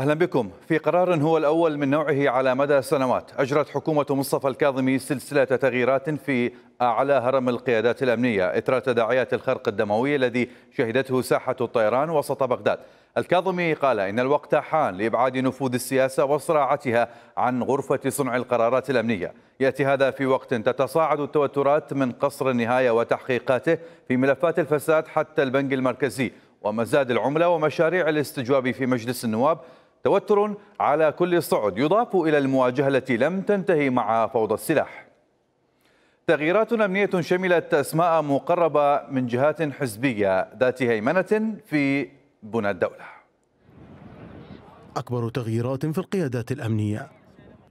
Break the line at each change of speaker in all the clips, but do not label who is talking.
أهلا بكم. في قرار هو الأول من نوعه على مدى سنوات. أجرت حكومة مصطفى الكاظمي سلسلة تغييرات في أعلى هرم القيادات الأمنية. اثر تداعيات الخرق الدموي الذي شهدته ساحة الطيران وسط بغداد. الكاظمي قال إن الوقت حان لإبعاد نفوذ السياسة وصراعتها عن غرفة صنع القرارات الأمنية. يأتي هذا في وقت تتصاعد التوترات من قصر النهاية وتحقيقاته في ملفات الفساد حتى البنك المركزي ومزاد العملة ومشاريع الاستجواب في مجلس النواب توتر على كل صعد يضاف إلى المواجهة التي لم تنتهي مع فوضى السلاح. تغييرات أمنية شملت أسماء مقربة من جهات حزبية ذات هيمنة في بنى الدولة.
أكبر تغييرات في القيادات الأمنية.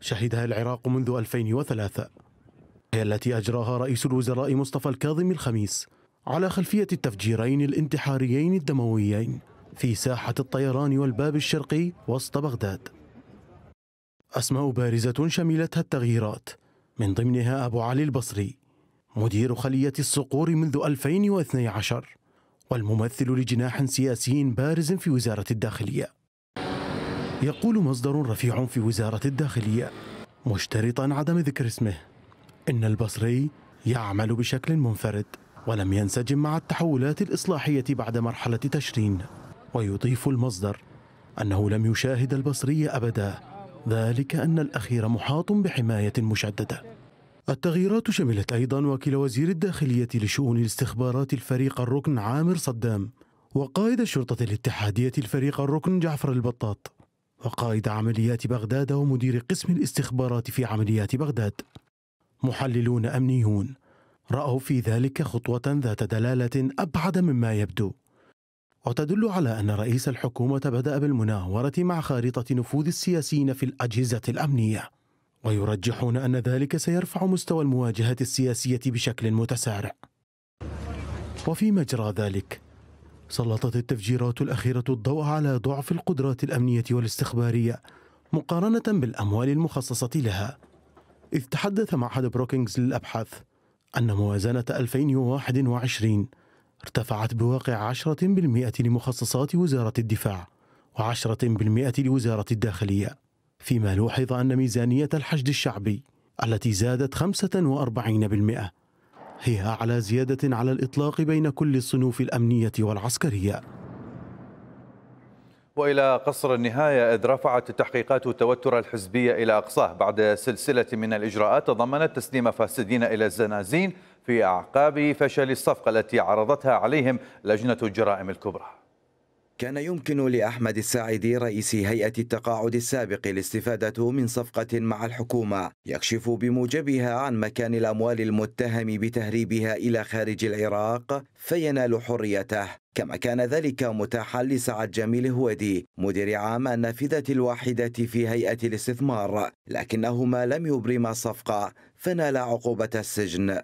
شهدها العراق منذ 2003 هي التي أجراها رئيس الوزراء مصطفى الكاظمي الخميس على خلفية التفجيرين الانتحاريين الدمويين. في ساحة الطيران والباب الشرقي وسط بغداد. أسماء بارزة شملتها التغييرات. من ضمنها أبو علي البصري مدير خلية الصقور منذ 2012 والممثل لجناح سياسي بارز في وزارة الداخلية. يقول مصدر رفيع في وزارة الداخلية مشترطا عدم ذكر اسمه. إن البصري يعمل بشكل منفرد ولم ينسجم مع التحولات الإصلاحية بعد مرحلة تشرين. ويضيف المصدر أنه لم يشاهد البصري أبدا ذلك أن الأخير محاط بحماية مشددة. التغييرات شملت أيضا وكيل وزير الداخلية لشؤون الاستخبارات الفريق الركن عامر صدام وقائد الشرطة الاتحادية الفريق الركن جعفر البطاط وقائد عمليات بغداد ومدير قسم الاستخبارات في عمليات بغداد. محللون أمنيون رأوا في ذلك خطوة ذات دلالة أبعد مما يبدو. وتدل على أن رئيس الحكومة بدأ بالمناورة مع خارطة نفوذ السياسيين في الأجهزة الأمنية. ويرجحون أن ذلك سيرفع مستوى المواجهة السياسية بشكل متسارع. وفي مجرى ذلك سلطت التفجيرات الأخيرة الضوء على ضعف القدرات الأمنية والاستخبارية مقارنة بالأموال المخصصة لها. إذ تحدث معهد بروكينغز للأبحاث أن موازنة 2021 ارتفعت بواقع عشرة بالمئة لمخصصات وزارة الدفاع وعشرة بالمئة لوزارة الداخلية. فيما لوحظ أن ميزانية الحشد الشعبي التي زادت خمسة وأربعين بالمئة هي أعلى زيادة على الإطلاق بين كل الصنوف الأمنية والعسكرية.
وإلى قصر النهاية إذ رفعت التحقيقات التوتر الحزبي إلى أقصاه بعد سلسلة من الإجراءات تضمنت تسليم فاسدين إلى الزنازين في أعقاب فشل الصفقة التي عرضتها عليهم لجنة الجرائم الكبرى.
كان يمكن لأحمد الساعدي رئيس هيئة التقاعد السابق الاستفادة من صفقة مع الحكومة يكشف بموجبها عن مكان الأموال المتهم بتهريبها إلى خارج العراق فينال حريته. كما كان ذلك متاحا لسعد جميل هودي مدير عام النافذة الواحدة في هيئة الاستثمار لكنهما لم يبرما الصفقة فنال عقوبة السجن.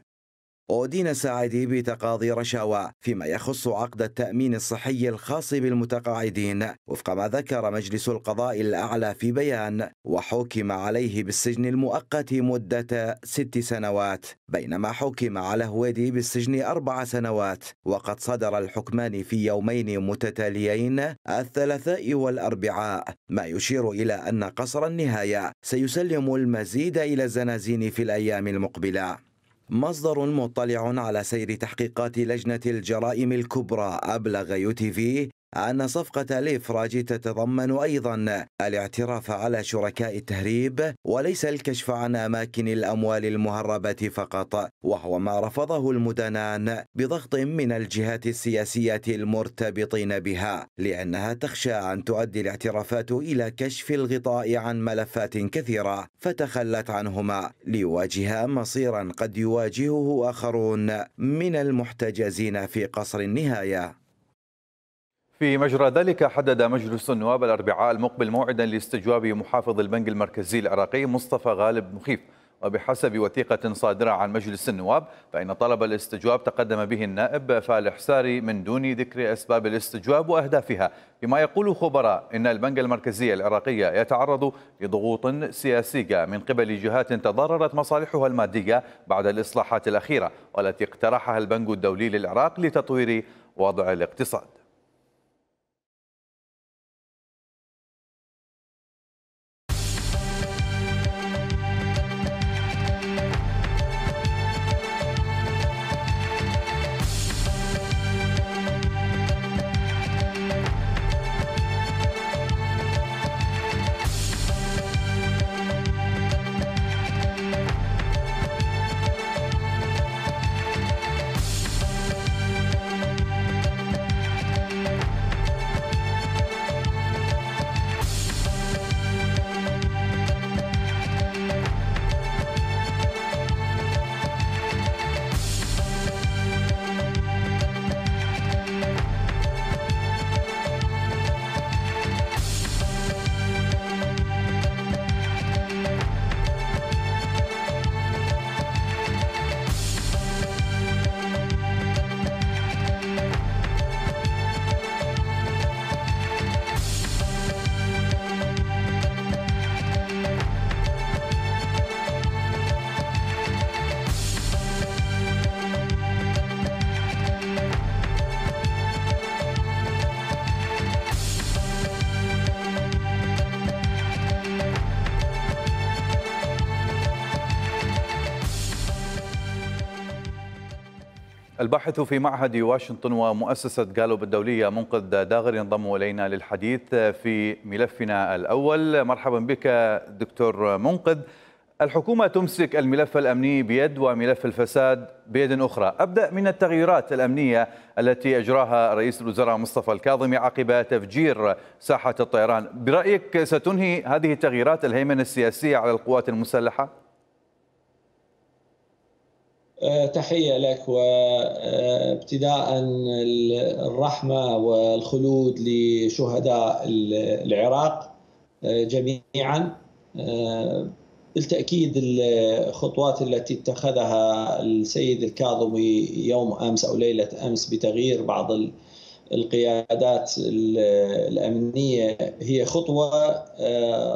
أودين ساعدي بتقاضي رشاوى فيما يخص عقد التأمين الصحي الخاص بالمتقاعدين وفق ما ذكر مجلس القضاء الأعلى في بيان وحكم عليه بالسجن المؤقت مدة ست سنوات بينما حكم على هويدي بالسجن أربع سنوات وقد صدر الحكمان في يومين متتاليين الثلاثاء والأربعاء ما يشير إلى أن قصر النهاية سيسلم المزيد إلى الزنازين في الأيام المقبلة. مصدر مطلع على سير تحقيقات لجنة الجرائم الكبرى أبلغ يو تي في أن صفقة الإفراج تتضمن أيضا الاعتراف على شركاء التهريب وليس الكشف عن أماكن الأموال المهربة فقط وهو ما رفضه المدانان بضغط من الجهات السياسية المرتبطين بها لأنها تخشى أن تؤدي الاعترافات إلى كشف الغطاء عن ملفات كثيرة فتخلت عنهما ليواجه مصيرا قد يواجهه آخرون من المحتجزين في قصر النهاية.
في مجرى ذلك حدد مجلس النواب الأربعاء المقبل موعدا لاستجواب محافظ البنك المركزي العراقي مصطفى غالب مخيف. وبحسب وثيقة صادرة عن مجلس النواب فإن طلب الاستجواب تقدم به النائب فالح ساري من دون ذكر أسباب الاستجواب وأهدافها. بما يقول خبراء إن البنك المركزي العراقي يتعرض لضغوط سياسية من قبل جهات تضررت مصالحها المادية بعد الإصلاحات الأخيرة والتي اقترحها البنك الدولي للعراق لتطوير وضع الاقتصاد. الباحث في معهد واشنطن ومؤسسة جالوب الدولية منقذ داغر ينضم إلينا للحديث في ملفنا الأول. مرحبا بك دكتور منقذ. الحكومة تمسك الملف الأمني بيد وملف الفساد بيد أخرى. أبدأ من التغييرات الأمنية التي أجراها رئيس الوزراء مصطفى الكاظمي عقب تفجير ساحة الطيران. برأيك ستنهي هذه التغييرات الهيمنة السياسية على القوات المسلحة؟
آه، تحية لك وابتداء الرحمة والخلود لشهداء العراق آه، جميعا. آه، بالتأكيد الخطوات التي اتخذها السيد الكاظمي يوم أمس أو ليلة أمس بتغيير بعض القيادات الأمنية هي خطوة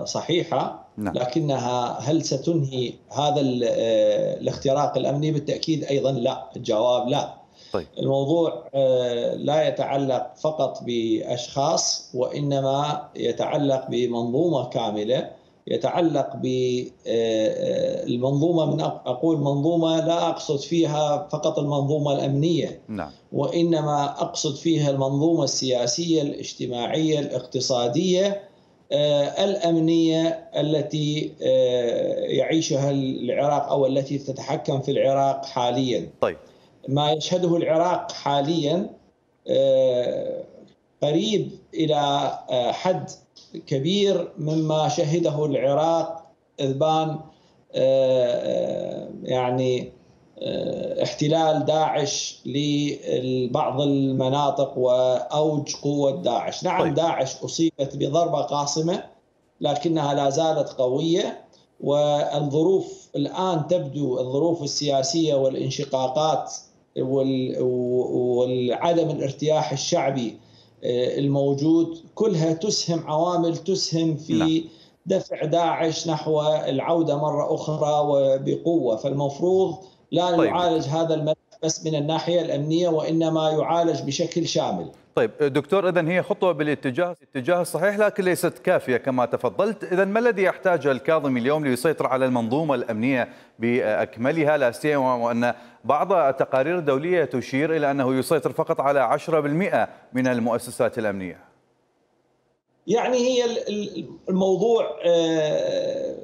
صحيحة. نعم. لكنها هل ستنهي هذا آه، الاختراق الأمني بالتأكيد أيضا لا الجواب لا طيب. الموضوع آه، لا يتعلق فقط بأشخاص وإنما يتعلق بمنظومة كاملة يتعلق بالمنظومه آه، من أقول منظومة لا أقصد فيها فقط المنظومة الأمنية نعم. وإنما أقصد فيها المنظومة السياسية الاجتماعية الاقتصادية الأمنية التي آه، يعيشها العراق أو التي تتحكم في العراق حاليا. طيب. ما يشهده العراق حاليا آه، قريب إلى حد كبير مما شهده العراق إذبان يعني آه، احتلال داعش لبعض المناطق وأوج قوة داعش، نعم طيب. داعش أصيبت بضربة قاصمه لكنها لا زالت قوية والظروف الآن تبدو الظروف السياسية والانشقاقات والعدم الارتياح الشعبي آه، الموجود كلها تسهم عوامل تسهم في لا. دفع داعش نحو العودة مرة أخرى وبقوة فالمفروض لا طيب. يعالج هذا الملف بس من الناحية الأمنية وإنما يعالج بشكل شامل.
طيب دكتور اذا هي خطوة بالاتجاه الاتجاه الصحيح لكن ليست كافية كما تفضلت، اذا ما الذي يحتاجه الكاظمي اليوم ليسيطر على المنظومة الأمنية بأكملها لا سيما وأن بعض التقارير الدولية تشير إلى أنه يسيطر فقط على 10% من المؤسسات الأمنية.
يعني هي الموضوع آه،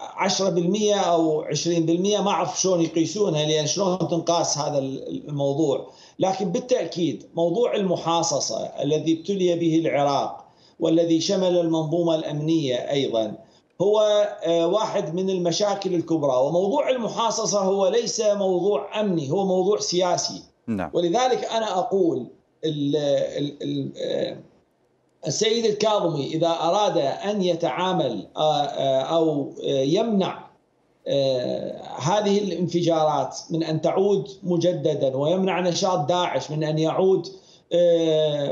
10% أو 20% ما أعرف شلون يقيسونها لأن شلون تنقاس هذا الموضوع. لكن بالتأكيد موضوع المحاصصة الذي ابتلي به العراق والذي شمل المنظومة الأمنية أيضا هو آه، واحد من المشاكل الكبرى. وموضوع المحاصصة هو ليس موضوع أمني هو موضوع سياسي. نعم. ولذلك أنا أقول ال ال ال آه، السيد الكاظمي إذا أراد أن يتعامل آه، آه، أو آه، يمنع هذه الانفجارات من أن تعود مجددا ويمنع نشاط داعش من أن يعود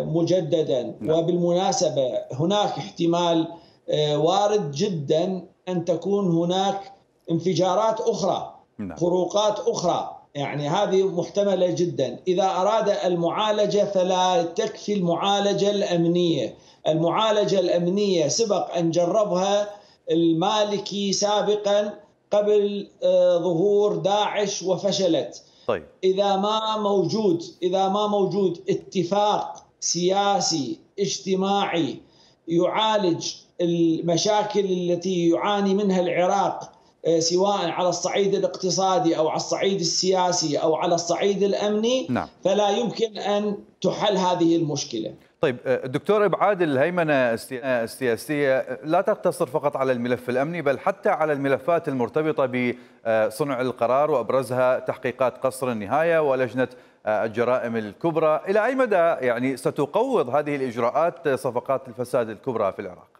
مجددا نعم. وبالمناسبة هناك احتمال وارد جدا أن تكون هناك انفجارات أخرى نعم. خروقات أخرى يعني هذه محتملة جدا. إذا أراد المعالجة فلا تكفي المعالجة الأمنية. المعالجة الأمنية سبق أن جربها المالكي سابقا قبل آه، ظهور داعش وفشلت. طيب. إذا ما موجود إذا ما موجود اتفاق سياسي اجتماعي يعالج المشاكل التي يعاني منها العراق سواء على الصعيد الاقتصادي أو على الصعيد السياسي أو على الصعيد الأمني نعم. فلا يمكن أن تحل هذه المشكلة.
طيب آه، دكتور إبعاد الهيمنة السياسية لا تقتصر فقط على الملف الأمني بل حتى على الملفات المرتبطة بصنع القرار وأبرزها تحقيقات قصر النهاية ولجنة آه، الجرائم الكبرى، إلى أي مدى يعني ستقوض هذه الإجراءات صفقات الفساد الكبرى في العراق؟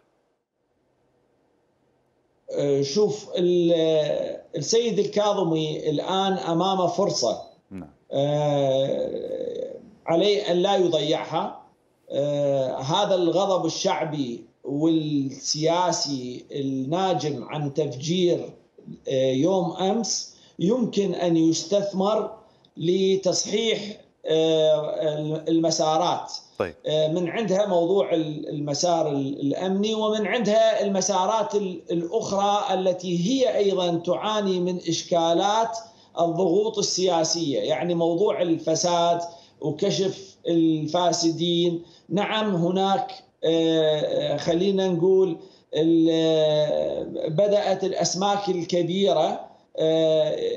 آه، شوف السيد الكاظمي الآن أمامه فرصة نعم. آه، عليه أن لا يضيعها آه، هذا الغضب الشعبي والسياسي الناجم عن تفجير يوم أمس يمكن أن يستثمر لتصحيح المسارات. طيب. آه، من عندها موضوع المسار الأمني ومن عندها المسارات الأخرى التي هي أيضا تعاني من إشكالات الضغوط السياسية. يعني موضوع الفساد وكشف الفاسدين. نعم هناك خلينا نقول بدأت الأسماك الكبيرة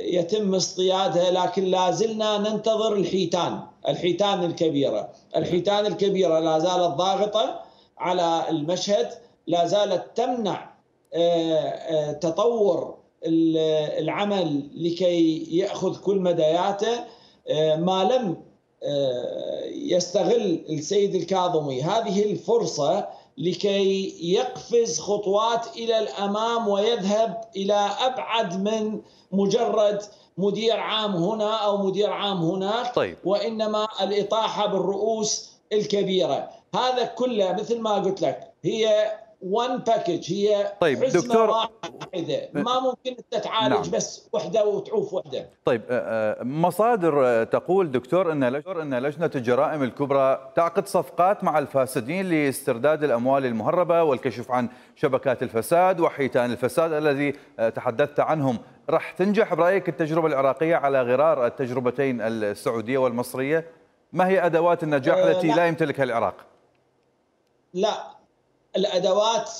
يتم اصطيادها لكن لا زلنا ننتظر الحيتان الحيتان الكبيرة. الحيتان الكبيرة لا زالت ضاغطة على المشهد لا زالت تمنع تطور العمل لكي يأخذ كل مداياته. ما لم يستغل السيد الكاظمي هذه الفرصة لكي يقفز خطوات إلى الأمام ويذهب إلى أبعد من مجرد مدير عام هنا أو مدير عام هناك
طيب.
وإنما الإطاحة بالرؤوس الكبيرة هذا كله مثل ما قلت لك هي وان باكج هي
طيب دكتور
واحدة. ما ممكن أنت تعالج نعم. بس وحدة وتعوف وحدة.
طيب مصادر تقول دكتور إن إن لجنة الجرائم الكبرى تعقد صفقات مع الفاسدين لاسترداد الأموال المهربة والكشف عن شبكات الفساد وحيتان الفساد الذي تحدثت عنهم. راح تنجح برأيك التجربة العراقية على غرار التجربتين السعودية والمصرية؟ ما هي أدوات النجاح أه التي لا, لا يمتلكها العراق؟
لا. الأدوات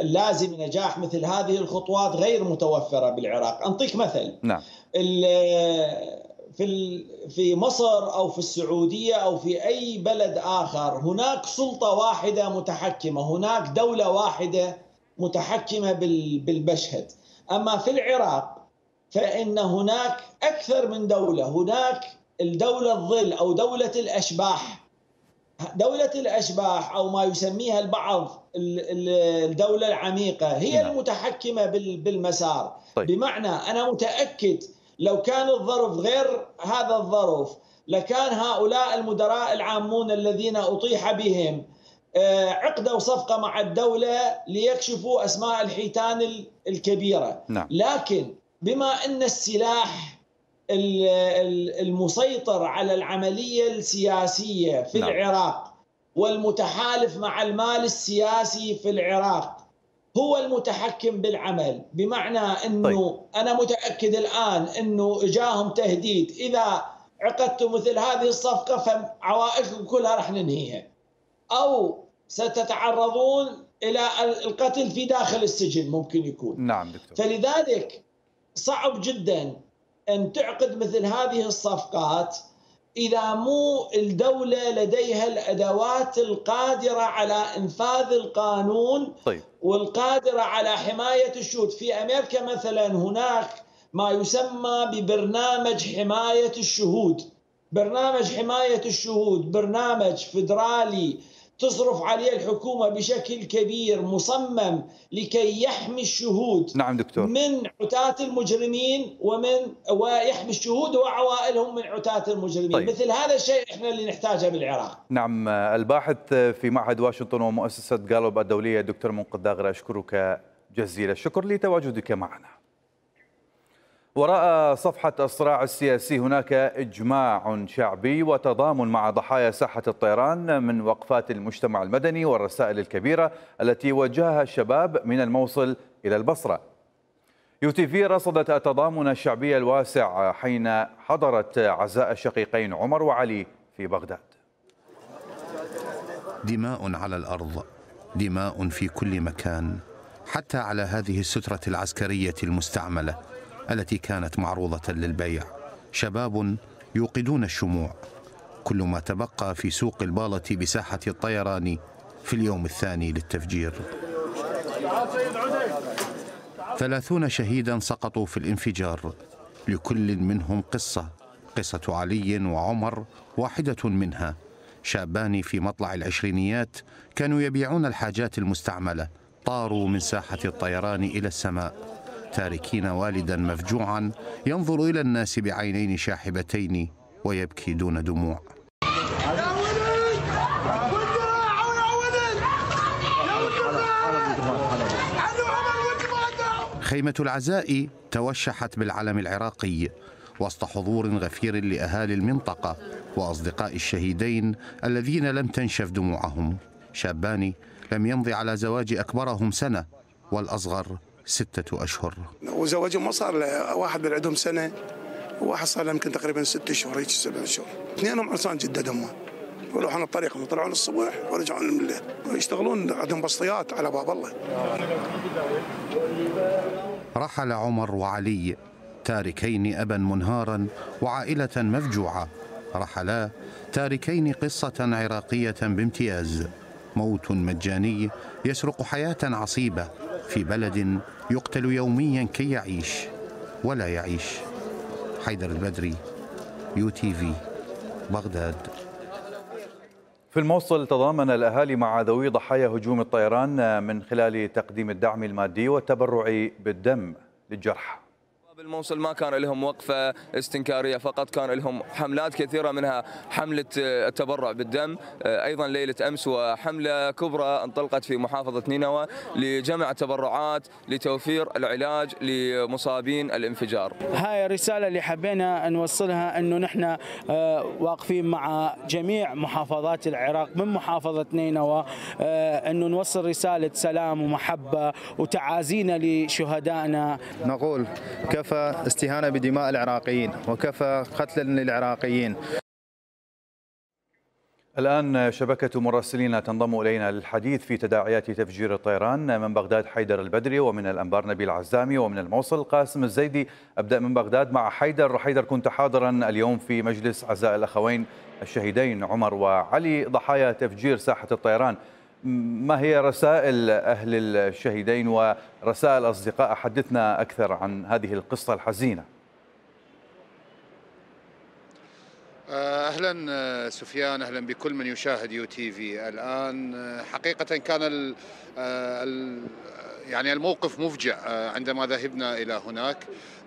اللازم نجاح مثل هذه الخطوات غير متوفرة بالعراق، أنطيك مثل.
نعم.
في في مصر أو في السعودية أو في أي بلد آخر هناك سلطة واحدة متحكمة، هناك دولة واحدة متحكمة بالمشهد، أما في العراق فإن هناك أكثر من دولة، هناك الدولة الظل أو دولة الأشباح دولة الأشباح أو ما يسميها البعض الدولة العميقة هي نعم. المتحكمة بالمسار طيب. بمعنى أنا متأكد لو كان الظرف غير هذا الظرف لكان هؤلاء المدراء العامون الذين أطيح بهم عقدوا صفقة مع الدولة ليكشفوا أسماء الحيتان الكبيرة
نعم.
لكن بما أن السلاح المسيطر على العملية السياسية في نعم. العراق والمتحالف مع المال السياسي في العراق هو المتحكم بالعمل. بمعنى أنه طيب. أنا متأكد الآن أنه إجاهم تهديد. إذا عقدتم مثل هذه الصفقة فعوائلكم كلها راح ننهيها. أو ستتعرضون إلى القتل في داخل السجن ممكن يكون.
نعم دكتور.
فلذلك صعب جدا أن تعقد مثل هذه الصفقات إذا مو الدولة لديها الأدوات القادرة على إنفاذ القانون
طيب.
والقادرة على حماية الشهود في أمريكا مثلا هناك ما يسمى ببرنامج حماية الشهود برنامج حماية الشهود برنامج فدرالي تصرف عليه الحكومة بشكل كبير مصمم لكي يحمي الشهود
نعم دكتور.
من عتاة المجرمين ومن ويحمي الشهود وعوائلهم من عتاة المجرمين. طيب. مثل هذا الشيء إحنا اللي نحتاجه بالعراق.
نعم الباحث في معهد واشنطن ومؤسسة جالوب الدولية دكتور منقذ داغر أشكرك جزيل الشكر لتواجدك معنا. وراء صفحة الصراع السياسي هناك إجماع شعبي وتضامن مع ضحايا ساحة الطيران من وقفات المجتمع المدني والرسائل الكبيرة التي وجهها الشباب من الموصل إلى البصرة. يو تي في رصدت التضامن الشعبي الواسع حين حضرت عزاء الشقيقين عمر وعلي في بغداد.
دماء على الأرض دماء في كل مكان حتى على هذه السترة العسكرية المستعملة. التي كانت معروضة للبيع. شباب يوقدون الشموع. كل ما تبقى في سوق البالة بساحة الطيران في اليوم الثاني للتفجير. ثلاثون شهيدا سقطوا في الانفجار. لكل منهم قصة. قصة علي وعمر واحدة منها. شابان في مطلع العشرينيات كانوا يبيعون الحاجات المستعملة. طاروا من ساحة الطيران إلى السماء. تاركين والدا مفجوعا ينظر إلى الناس بعينين شاحبتين ويبكي دون دموع. خيمة العزاء توشحت بالعلم العراقي وسط حضور غفير لأهالي المنطقة وأصدقاء الشهيدين الذين لم تنشف دموعهم. شابان لم يمضي على زواج أكبرهم سنة والأصغر
ستة أشهر.
وزوجهم ما صار واحد عندهم سنة وواحد صار له يمكن تقريبا ست شهور هيك سبع شهور اثنينهم عرسان جدد هم يروحون الطريق يطلعون الصبح ويرجعون من الليل ويشتغلون عندهم بسطيات على باب الله.
رحل عمر وعلي تاركين أبا منهارا وعائلة مفجوعة. رحلا تاركين قصة عراقية بامتياز. موت مجاني يسرق حياة عصيبة في بلد يقتل يوميا كي يعيش ولا يعيش. حيدر البدري يو تي في بغداد.
في الموصل تضامن الأهالي مع ذوي ضحايا هجوم الطيران من خلال تقديم الدعم المادي والتبرع بالدم للجرحى
بالموصل ما كان لهم وقفة استنكارية فقط كان لهم حملات كثيرة منها حملة التبرع بالدم أيضا ليلة أمس وحملة كبرى انطلقت في محافظة نينوى لجمع تبرعات لتوفير العلاج لمصابين الانفجار.
هاي الرسالة اللي حبينا نوصلها أنه نحن واقفين مع جميع محافظات العراق من محافظة نينوى أنه نوصل رسالة سلام ومحبة وتعازينا لشهدائنا.
نقول كفى استهانة بدماء العراقيين وكفى قتلا للعراقيين.
الآن شبكة مراسلين تنضم إلينا للحديث في تداعيات تفجير الطيران من بغداد حيدر البدري ومن الأنبار نبيل عزامي ومن الموصل قاسم الزيدي. أبدأ من بغداد مع حيدر. حيدر كنت حاضرا اليوم في مجلس عزاء الأخوين الشهيدين عمر وعلي ضحايا تفجير ساحة الطيران. ما هي رسائل أهل الشهيدين ورسائل أصدقاء حدثنا أكثر عن هذه القصة الحزينة؟
أهلا سفيان أهلا بكل من يشاهد يو تي في الان حقيقة كان ال ال يعني الموقف مفجع عندما ذهبنا إلى هناك.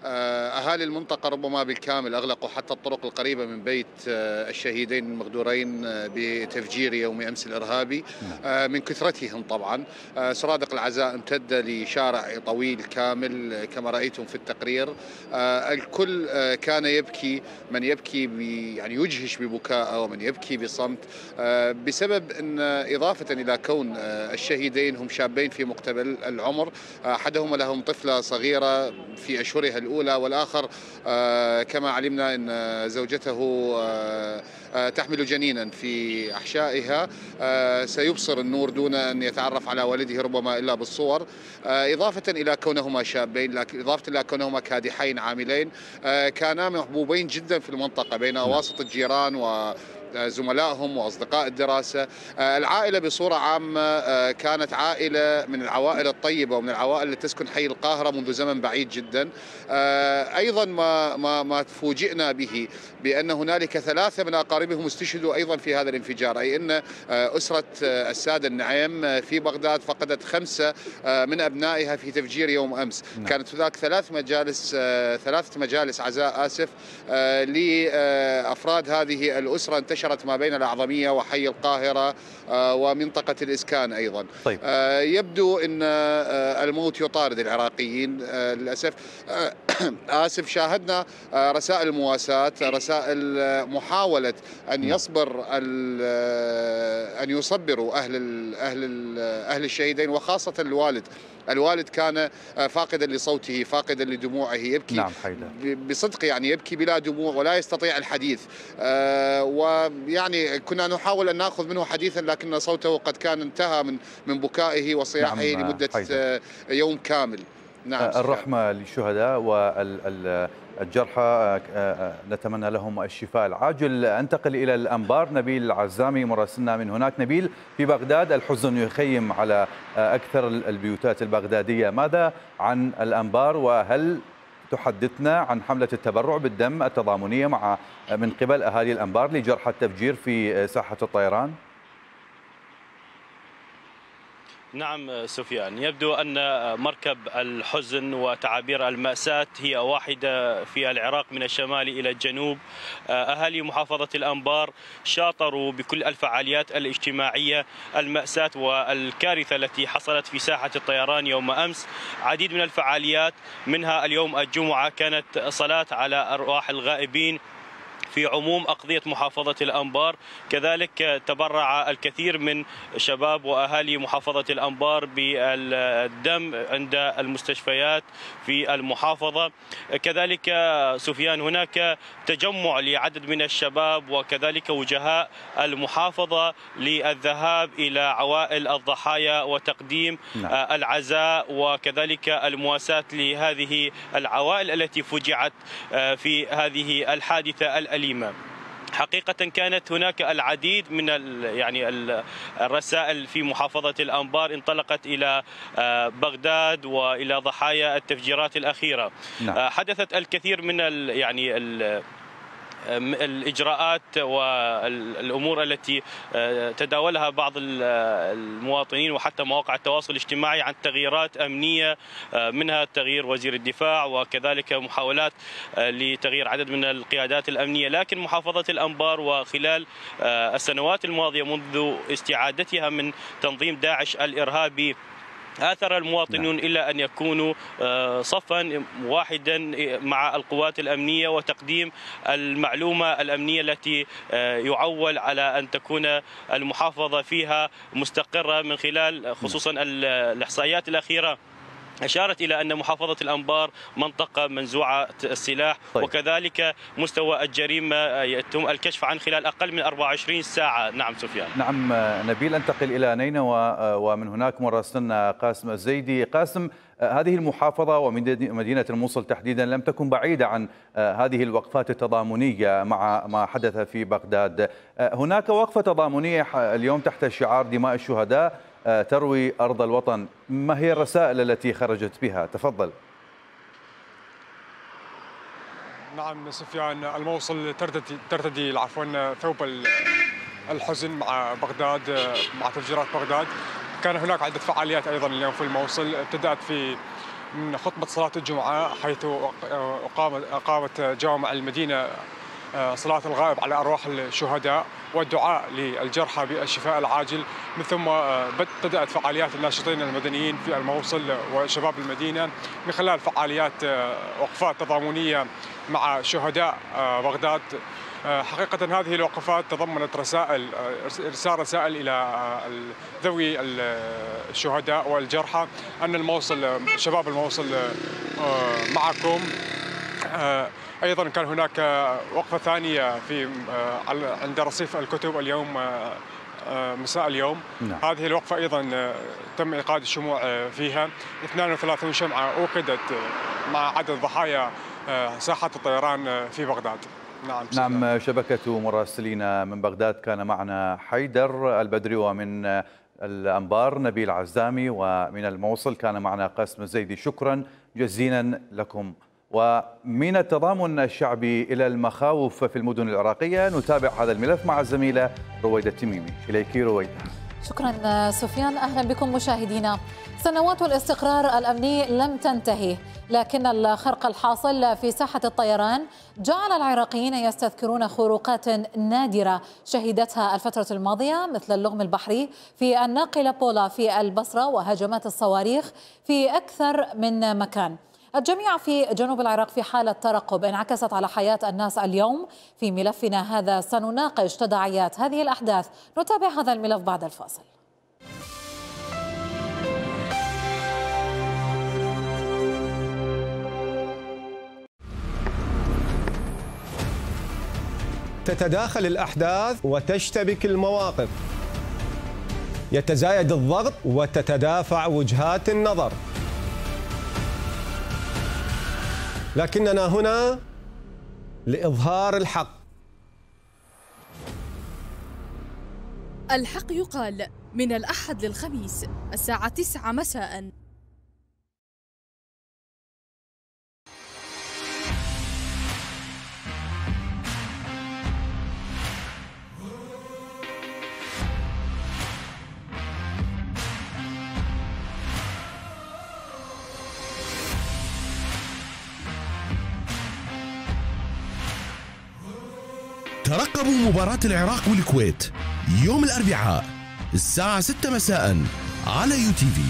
أهالي المنطقة ربما بالكامل أغلقوا حتى الطرق القريبة من بيت الشهيدين المغدورين بتفجير يوم أمس الإرهابي من كثرتهم طبعا. سرادق العزاء امتد لشارع طويل كامل كما رأيتم في التقرير. الكل كان يبكي من يبكي يعني يجهش ببكاء ومن يبكي بصمت. بسبب إن إضافة إلى كون الشهيدين هم شابين في مقتبل العمر أحدهما لهم طفلة صغيرة في أشهرها الأولى والآخر. كما علمنا إن زوجته تحمل جنينا في أحشائها. سيبصر النور دون أن يتعرف على والده ربما إلا بالصور. إضافة إلى كونهما شابين إضافة إلى كونهما كادحين عاملين. كانا محبوبين جدا في المنطقة بين أواسط الجيران و زملائهم وأصدقاء الدراسة. العائلة بصورة عامة كانت عائلة من العوائل الطيبة ومن العوائل التي تسكن حي القاهرة منذ زمن بعيد جدا. أيضا ما ما ما فوجئنا به بأن هنالك ثلاثة من أقاربهم استشهدوا أيضا في هذا الانفجار أي أن أسرة السادة النعيم في بغداد فقدت خمسة من أبنائها في تفجير يوم أمس. نعم. كانت هناك ثلاث مجالس ثلاثة مجالس عزاء آسف لافراد هذه الأسرة انتشر انتشرت ما بين الأعظمية وحي القاهرة ومنطقة الإسكان أيضا.
طيب.
يبدو أن الموت يطارد العراقيين للأسف. آسف شاهدنا رسائل المواساة رسائل محاولة أن يصبر أن يصبروا أهل أهل أهل الشهيدين وخاصة الوالد. الوالد كان فاقدا لصوته فاقدا لدموعه يبكي
نعم.
بصدق يعني يبكي بلا دموع ولا يستطيع الحديث ويعني كنا نحاول أن نأخذ منه حديثا لكن صوته قد كان انتهى من من بكائه وصياحه نعم لمدة حيدر. يوم كامل
نعم الرحمة للشهداء وال الجرحى نتمنى لهم الشفاء. العاجل انتقل إلى الأنبار. نبيل العزامي مراسلنا من هناك. نبيل في بغداد الحزن يخيم على أكثر البيوتات البغدادية. ماذا عن الأنبار؟ وهل تحدثنا عن حملة التبرع بالدم التضامنية مع من قبل أهالي الأنبار لجرحى التفجير في ساحة الطيران؟
نعم سفيان. يبدو أن مركب الحزن وتعابير المأساة هي واحدة في العراق من الشمال إلى الجنوب. أهالي محافظة الأنبار شاطروا بكل الفعاليات الاجتماعية المأساة والكارثة التي حصلت في ساحة الطيران يوم أمس. عديد من الفعاليات منها اليوم الجمعة كانت صلاة على أرواح الغائبين في عموم أقضية محافظة الأنبار. كذلك تبرع الكثير من شباب وأهالي محافظة الأنبار بالدم عند المستشفيات في المحافظة. كذلك سفيان هناك تجمع لعدد من الشباب وكذلك وجهاء المحافظة للذهاب إلى عوائل الضحايا وتقديم نعم. العزاء وكذلك المواساة لهذه العوائل التي فجعت في هذه الحادثة الأليمة. حقيقة كانت هناك العديد من يعني الرسائل في محافظة الأنبار انطلقت إلى بغداد وإلى ضحايا التفجيرات الأخيرة نعم. حدثت الكثير من ال يعني ال الإجراءات والأمور التي تداولها بعض المواطنين وحتى مواقع التواصل الاجتماعي عن تغييرات أمنية منها تغيير وزير الدفاع وكذلك محاولات لتغيير عدد من القيادات الأمنية. لكن محافظة الأنبار وخلال السنوات الماضية منذ استعادتها من تنظيم داعش الإرهابي آثر المواطنون نعم. إلى أن يكونوا صفا واحدا مع القوات الأمنية وتقديم المعلومة الأمنية التي يعول على أن تكون المحافظة فيها مستقرة من خلال خصوصا الإحصائيات الأخيرة أشارت إلى أن محافظة الأنبار منطقة منزوعة السلاح طيب. وكذلك مستوى الجريمة يتم الكشف عن خلال أقل من 24 ساعة. نعم سفيان.
نعم نبيل أنتقل إلى نينوى ومن هناك مراسلنا قاسم الزيدي. قاسم هذه المحافظة ومدينة الموصل تحديدا لم تكن بعيدة عن هذه الوقفات التضامنية مع ما حدث في بغداد. هناك وقفة تضامنية اليوم تحت شعار دماء الشهداء. تروي أرض الوطن. ما هي الرسائل التي خرجت بها؟ تفضل.
نعم سفيان الموصل ترتدي ترتدي عفوا ثوب الحزن مع بغداد مع تفجيرات بغداد. كان هناك عدة فعاليات أيضا اليوم في الموصل. ابتدأت في من خطبة صلاة الجمعة حيث أقامت أقامت جوامع المدينة صلاة الغائب على أرواح الشهداء والدعاء للجرحى بالشفاء العاجل من ثم بدأت فعاليات الناشطين المدنيين في الموصل وشباب المدينة من خلال فعاليات وقفات تضامنية مع شهداء بغداد. حقيقة هذه الوقفات تضمنت رسائل إرسال رسائل إلى ذوي الشهداء والجرحى أن الموصل شباب الموصل معكم. أيضا كان هناك وقفة ثانية في عند رصيف الكتب اليوم مساء اليوم. نعم. هذه الوقفة أيضا تم إيقاد الشموع فيها. 32 شمعة أوقدت مع عدد ضحايا ساحة الطيران في بغداد.
نعم نعم شبكة مراسلين من بغداد كان معنا حيدر البدري ومن الأنبار نبيل عزامي ومن الموصل كان معنا قاسم الزيدي. شكرا جزيلا لكم. ومن التضامن الشعبي إلى المخاوف في المدن العراقية نتابع هذا الملف مع الزميلة رويدة التميمي. إليك رويدة.
شكرا سفيان. أهلا بكم مشاهدينا. سنوات الاستقرار الأمني لم تنتهي لكن الخرق الحاصل في ساحة الطيران جعل العراقيين يستذكرون خروقات نادرة شهدتها الفترة الماضية مثل اللغم البحري في الناقلة بولا في البصرة وهجمات الصواريخ في أكثر من مكان. الجميع في جنوب العراق في حالة ترقب انعكست على حياة الناس اليوم. في ملفنا هذا سنناقش تداعيات هذه الأحداث. نتابع هذا الملف بعد الفاصل.
تتداخل الأحداث وتشتبك المواقف. يتزايد الضغط وتتدافع وجهات النظر. لكننا هنا لإظهار الحق.
الحق يقال من الأحد للخميس الساعة 9 مساء.
ترقبوا مباراة العراق والكويت يوم الأربعاء الساعة 6 مساء على يو تي في.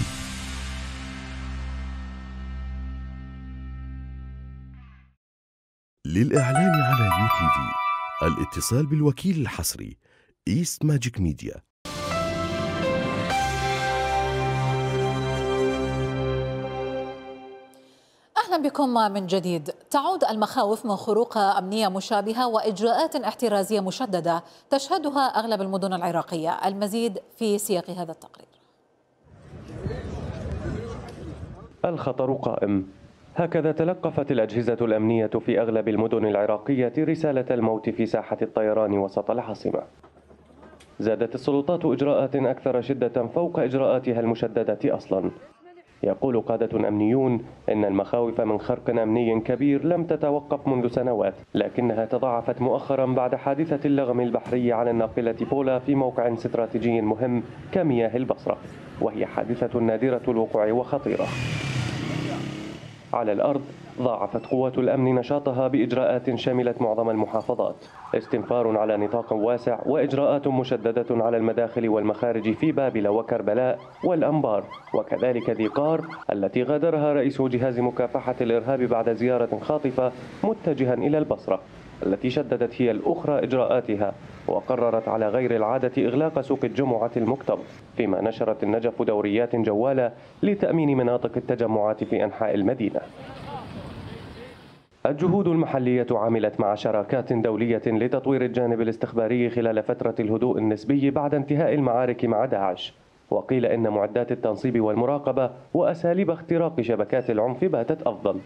للإعلان على يو تي في الاتصال بالوكيل الحصري إيست ماجيك ميديا
أهلا بكم من جديد. تعود المخاوف من خروق أمنية مشابهة وإجراءات احترازية مشددة تشهدها أغلب المدن العراقية. المزيد في سياق هذا التقرير.
الخطر قائم. هكذا تلقفت الأجهزة الأمنية في أغلب المدن العراقية رسالة الموت في ساحة الطيران وسط العاصمة. زادت السلطات إجراءات أكثر شدة فوق إجراءاتها المشددة أصلاً. يقول قادة أمنيون إن المخاوف من خرق أمني كبير لم تتوقف منذ سنوات لكنها تضاعفت مؤخرا بعد حادثة اللغم البحري على الناقلة بولا في موقع استراتيجي مهم كمياه البصرة وهي حادثة نادرة الوقوع وخطيرة. على الأرض ضاعفت قوات الأمن نشاطها بإجراءات شملت معظم المحافظات. استنفار على نطاق واسع وإجراءات مشددة على المداخل والمخارج في بابل وكربلاء والأنبار. وكذلك ذي قار التي غادرها رئيس جهاز مكافحة الإرهاب بعد زيارة خاطفة متجها إلى البصرة التي شددت هي الأخرى إجراءاتها وقررت على غير العادة إغلاق سوق الجمعة المكتظ. فيما نشرت النجف دوريات جوالة لتأمين مناطق التجمعات في أنحاء المدينة. الجهود المحلية عملت مع شراكات دولية لتطوير الجانب الاستخباري خلال فترة الهدوء النسبي بعد انتهاء المعارك مع داعش. وقيل إن معدات التنصيب والمراقبة وأساليب اختراق شبكات العنف باتت أفضل.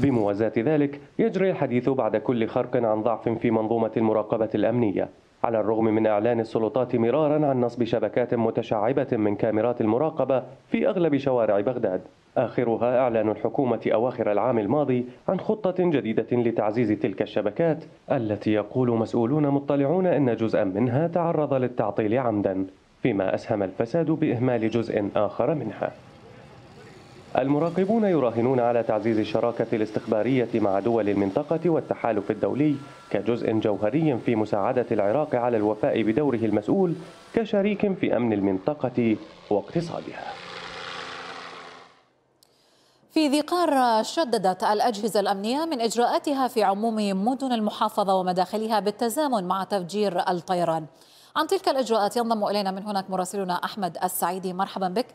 بموازاة ذلك يجري الحديث بعد كل خرق عن ضعف في منظومة المراقبة الأمنية. على الرغم من إعلان السلطات مرارا عن نصب شبكات متشعبة من كاميرات المراقبة في أغلب شوارع بغداد. آخرها إعلان الحكومة أواخر العام الماضي عن خطة جديدة لتعزيز تلك الشبكات التي يقول مسؤولون مطلعون أن جزءا منها تعرض للتعطيل عمدا فيما أسهم الفساد بإهمال جزء آخر منها. المراقبون يراهنون على تعزيز الشراكة الاستخبارية مع دول المنطقة والتحالف الدولي كجزء جوهري في مساعدة العراق على الوفاء بدوره المسؤول كشريك في أمن المنطقة واقتصادها.
في ذي قار شددت الأجهزة الأمنية من إجراءاتها في عموم مدن المحافظة ومداخلها بالتزامن مع تفجير الطيران عن تلك الإجراءات ينضم إلينا من هناك مراسلنا أحمد السعيدي. مرحبا بك.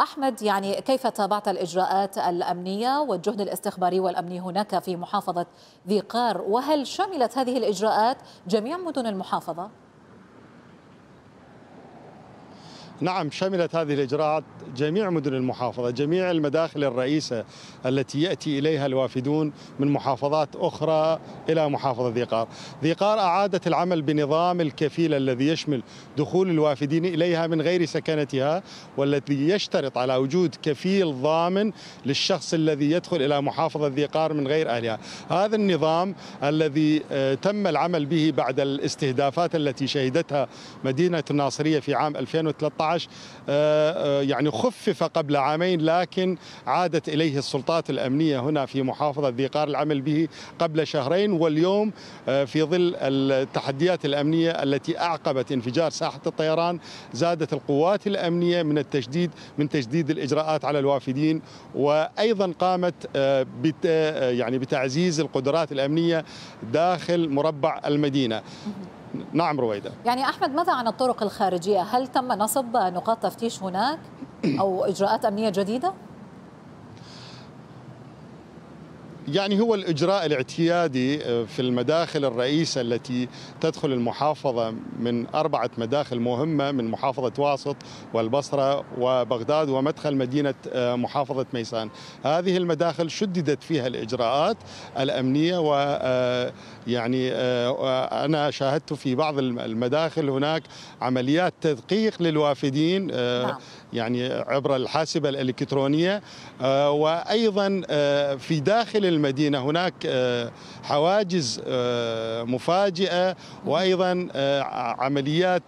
أحمد يعني كيف تابعت الإجراءات الأمنية والجهد الاستخباري والأمني هناك في محافظة ذي قار؟ وهل شملت هذه الإجراءات جميع مدن المحافظة؟
نعم شملت هذه الإجراءات جميع مدن المحافظة جميع المداخل الرئيسة التي يأتي إليها الوافدون من محافظات أخرى إلى محافظة ذي قار ذي قار أعادت العمل بنظام الكفيل الذي يشمل دخول الوافدين إليها من غير سكنتها والذي يشترط على وجود كفيل ضامن للشخص الذي يدخل إلى محافظة ذي قار من غير أهلها. هذا النظام الذي آه، تم العمل به بعد الاستهدافات التي شهدتها مدينة الناصرية في عام 2013 2019 آه، آه، يعني خفف قبل عامين لكن عادت إليه السلطات الأمنية هنا في محافظة ذي قار العمل به قبل شهرين واليوم آه، في ظل التحديات الأمنية التي أعقبت انفجار ساحة الطيران زادت القوات الأمنية من التشديد من تجديد الإجراءات على الوافدين وأيضا قامت بت يعني بتعزيز القدرات الأمنية داخل مربع المدينة. نعم رويدة
يعني أحمد ماذا عن الطرق الخارجية هل تم نصب نقاط تفتيش هناك أو إجراءات أمنية جديدة؟
يعني هو الإجراء الاعتيادي آه، في المداخل الرئيسة التي تدخل المحافظة من أربعة مداخل مهمة من محافظة واسط والبصرة وبغداد ومدخل مدينة آه، محافظة ميسان هذه المداخل شددت فيها الإجراءات الأمنية و آه، يعني أنا شاهدت في بعض المداخل هناك عمليات تدقيق للوافدين نعم. يعني عبر الحاسبة الإلكترونية وأيضا في داخل المدينة هناك آه، حواجز آه، مفاجئة وأيضا آه، عمليات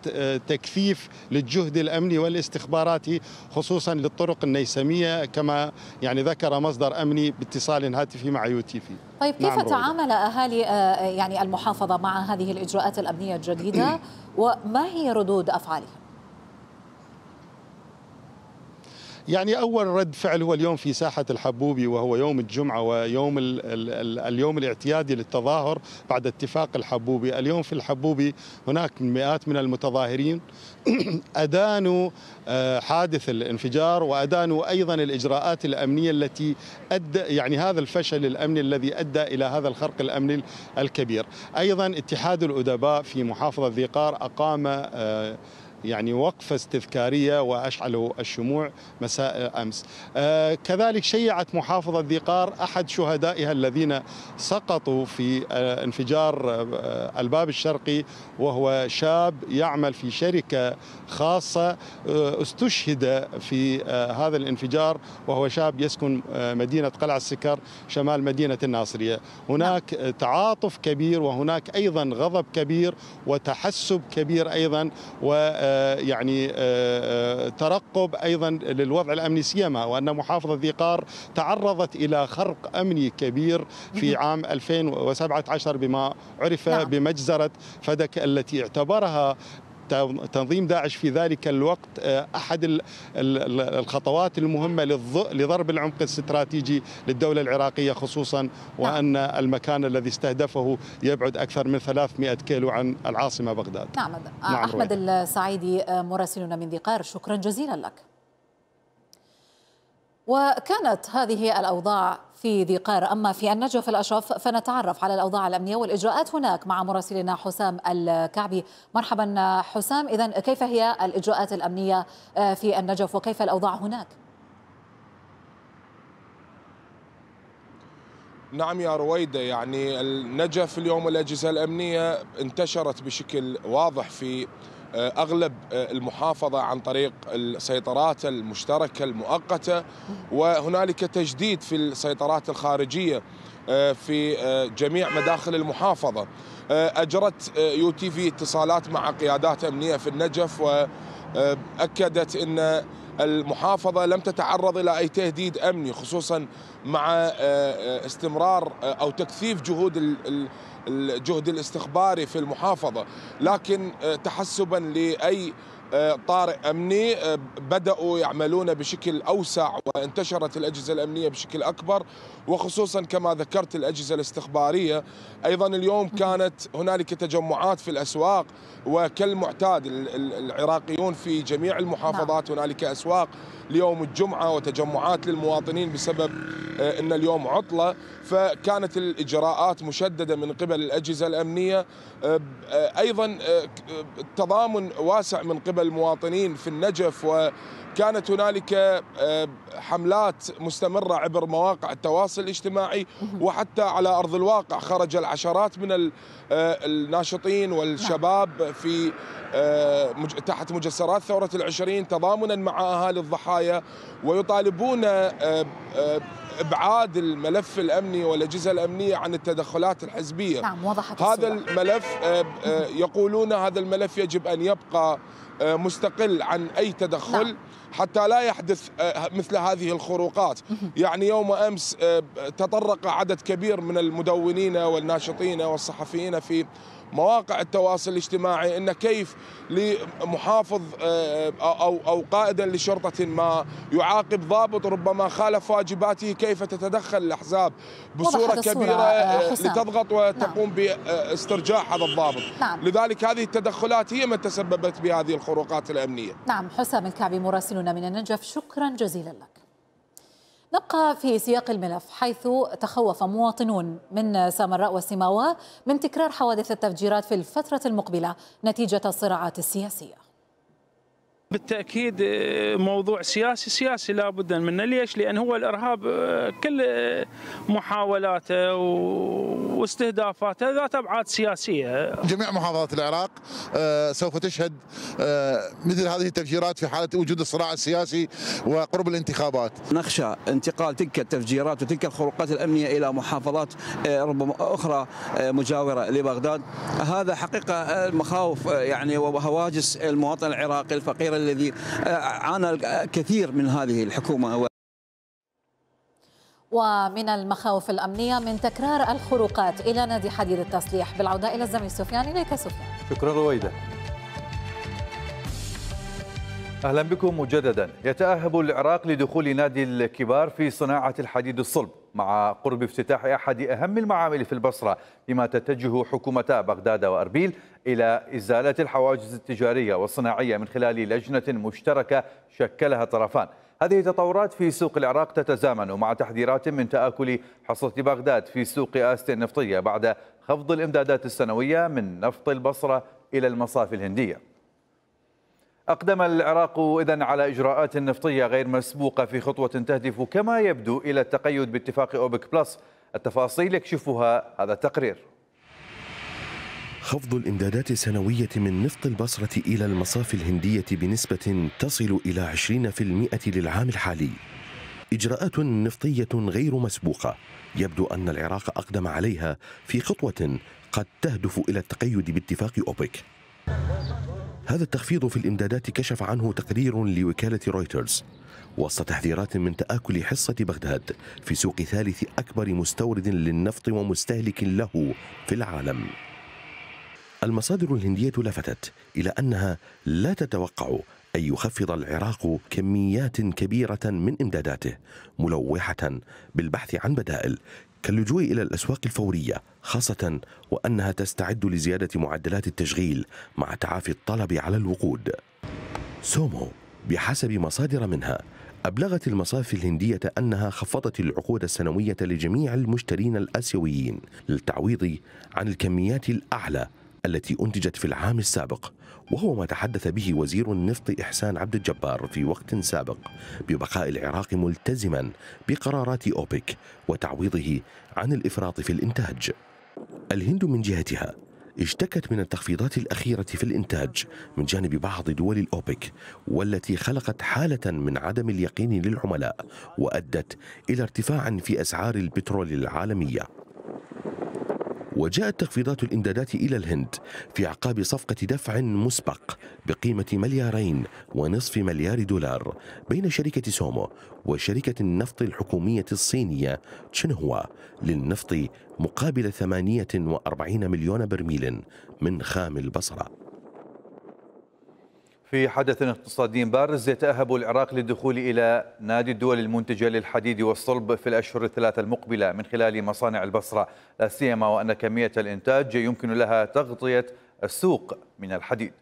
تكثيف للجهد الأمني والاستخباراتي خصوصا للطرق النيسمية كما يعني ذكر مصدر أمني باتصال هاتفي مع يو تي في
طيب كيف نعم تعامل أهالي يعني المحافظة مع هذه الإجراءات الأمنية الجديدة؟ وما هي ردود أفعالهم؟
يعني أول رد فعل هو اليوم في ساحة الحبوبي وهو يوم الجمعة ويوم ال ال اليوم الاعتيادي للتظاهر بعد اتفاق الحبوبي. اليوم في الحبوبي هناك مئات من المتظاهرين أدانوا آه، حادث الانفجار وأدانوا أيضا الإجراءات الأمنية التي أدى يعني هذا الفشل الأمني الذي أدى إلى هذا الخرق الأمني الكبير. أيضا اتحاد الأدباء في محافظة ذي قار أقام آه، يعني وقفة استذكارية وأشعلوا الشموع مساء أمس. آه كذلك شيعت محافظة ذي قار أحد شهدائها الذين سقطوا في آه انفجار آه الباب الشرقي وهو شاب يعمل في شركة خاصة آه استشهد في آه هذا الانفجار وهو شاب يسكن آه مدينة قلعة السكر شمال مدينة الناصرية. هناك تعاطف كبير وهناك أيضا غضب كبير وتحسب كبير أيضا و يعني ترقب أيضا للوضع الأمني سيما وأن محافظة ذي قار تعرضت إلى خرق أمني كبير في عام 2017 بما عرف نعم. بمجزرة فدك التي اعتبرها تنظيم داعش في ذلك الوقت أحد الخطوات المهمة لضرب العمق الاستراتيجي للدولة العراقية خصوصا وأن نعم. المكان الذي استهدفه يبعد أكثر من 300 كيلو عن العاصمة بغداد.
نعم, نعم أحمد السعيدي مراسلنا من ذي قار شكرا جزيلا لك. وكانت هذه الأوضاع في ذي قار. أما في النجف الأشرف فنتعرف على الأوضاع الأمنية والإجراءات هناك مع مراسلنا حسام الكعبي. مرحبا حسام. إذا كيف هي الإجراءات الأمنية في النجف وكيف الأوضاع هناك؟
نعم يا رويدة يعني النجف اليوم الأجهزة الأمنية انتشرت بشكل واضح في أغلب المحافظة عن طريق السيطرات المشتركة المؤقتة وهنالك تجديد في السيطرات الخارجية في جميع مداخل المحافظة. أجرت يو تي في اتصالات مع قيادات أمنية في النجف واكدت إن المحافظة لم تتعرض إلى أي تهديد أمني خصوصا مع استمرار أو تكثيف جهود الجهد الاستخباري في المحافظة لكن تحسبا لأي طارئ أمني بدأوا يعملون بشكل أوسع وانتشرت الأجهزة الأمنية بشكل أكبر وخصوصا كما ذكرت الأجهزة الاستخبارية. أيضا اليوم كانت هنالك تجمعات في الأسواق وكالمعتاد العراقيون في جميع المحافظات هنالك أسواق ليوم الجمعة وتجمعات للمواطنين بسبب أن اليوم عطلة. فكانت الإجراءات مشددة من قبل الأجهزة الأمنية. أيضا تضامن واسع من قبل المواطنين في النجف وكانت هنالك حملات مستمرة عبر مواقع التواصل الاجتماعي وحتى على أرض الواقع خرج العشرات من الناشطين والشباب في تحت مجسرات ثورة العشرين تضامنا مع أهالي الضحايا ويطالبون إبعاد الملف الأمني والأجهزة الأمنية عن التدخلات الحزبية.
نعم وضحت
هذا الملف يقولون هذا الملف يجب أن يبقى مستقل عن أي تدخل نعم. حتى لا يحدث مثل هذه الخروقات يعني يوم أمس تطرق عدد كبير من المدونين والناشطين والصحفيين في مواقع التواصل الاجتماعي إن كيف لمحافظ أو أو قائدا لشرطة ما يعاقب ضابط ربما خالف واجباته كيف تتدخل الأحزاب بصورة كبيرة لتضغط وتقوم نعم. باسترجاع هذا الضابط.
نعم.
لذلك هذه التدخلات هي من تسببت بهذه الخروقات الأمنية.
نعم حسام الكعبي مراسلنا من النجف. شكرا جزيلا لك. نبقى في سياق الملف حيث تخوف مواطنون من سامراء وسيماوة من تكرار حوادث التفجيرات في الفترة المقبلة نتيجة الصراعات السياسية.
بالتأكيد موضوع سياسي سياسي لا بد منه. ليش؟ لأن هو الإرهاب كل محاولاته واستهدافاته ذات أبعاد سياسية.
جميع محافظات العراق سوف تشهد مثل هذه التفجيرات في حالة وجود الصراع السياسي وقرب الانتخابات.
نخشى انتقال تلك التفجيرات وتلك الخروقات الأمنية إلى محافظات ربما أخرى مجاورة لبغداد. هذا حقيقة مخاوف يعني وهواجس المواطن العراقي الفقير الذي عانى الكثير من هذه الحكومة
ومن المخاوف الأمنية من تكرار الخروقات. إلى نادي حديد التصليح. بالعودة إلى الزميل سفيان إليك سفيان.
شكرا رويدة. أهلا بكم مجددا. يتأهب العراق لدخول نادي الكبار في صناعة الحديد الصلب مع قرب افتتاح أحد أهم المعامل في البصرة بما تتجه حكومتا بغداد وأربيل إلى إزالة الحواجز التجارية والصناعية من خلال لجنة مشتركة شكلها الطرفان هذه تطورات في سوق العراق تتزامن مع تحذيرات من تآكل حصة بغداد في سوق آستي النفطية بعد خفض الإمدادات السنوية من نفط البصرة إلى المصافي الهندية. أقدم العراق إذن على إجراءات نفطية غير مسبوقة في خطوة تهدف كما يبدو إلى التقيد باتفاق أوبك بلس. التفاصيل يكشفها هذا التقرير.
خفض الإمدادات السنوية من نفط البصرة إلى المصافي الهندية بنسبة تصل إلى 20% للعام الحالي. إجراءات نفطية غير مسبوقة. يبدو أن العراق أقدم عليها في خطوة قد تهدف إلى التقيد باتفاق أوبك. هذا التخفيض في الإمدادات كشف عنه تقرير لوكالة رويترز وسط تحذيرات من تآكل حصة بغداد في سوق ثالث أكبر مستورد للنفط ومستهلك له في العالم. المصادر الهندية لفتت إلى أنها لا تتوقع أن يخفض العراق كميات كبيرة من إمداداته ملوحة بالبحث عن بدائل كاللجوء إلى الأسواق الفورية خاصة وأنها تستعد لزيادة معدلات التشغيل مع تعافي الطلب على الوقود. سومو بحسب مصادر منها أبلغت المصافي الهندية أنها خفضت العقود السنوية لجميع المشترين الآسيويين للتعويض عن الكميات الأعلى التي أنتجت في العام السابق. وهو ما تحدث به وزير النفط إحسان عبد الجبار في وقت سابق ببقاء العراق ملتزما بقرارات أوبك وتعويضه عن الإفراط في الإنتاج. الهند من جهتها اشتكت من التخفيضات الأخيرة في الإنتاج من جانب بعض دول الأوبك والتي خلقت حالة من عدم اليقين للعملاء وأدت إلى ارتفاع في أسعار البترول العالمية. وجاءت تخفيضات الإمدادات إلى الهند في أعقاب صفقة دفع مسبق بقيمة مليارين ونصف مليار دولار بين شركة سومو وشركة النفط الحكومية الصينية تشنهوا للنفط مقابل 48 مليون برميل من خام البصرة.
في حدث اقتصادي بارز يتأهب العراق للدخول إلى نادي الدول المنتجة للحديد والصلب في الأشهر الثلاثة المقبلة من خلال مصانع البصرة. لا سيما وأن كمية الإنتاج يمكن لها تغطية السوق من الحديد.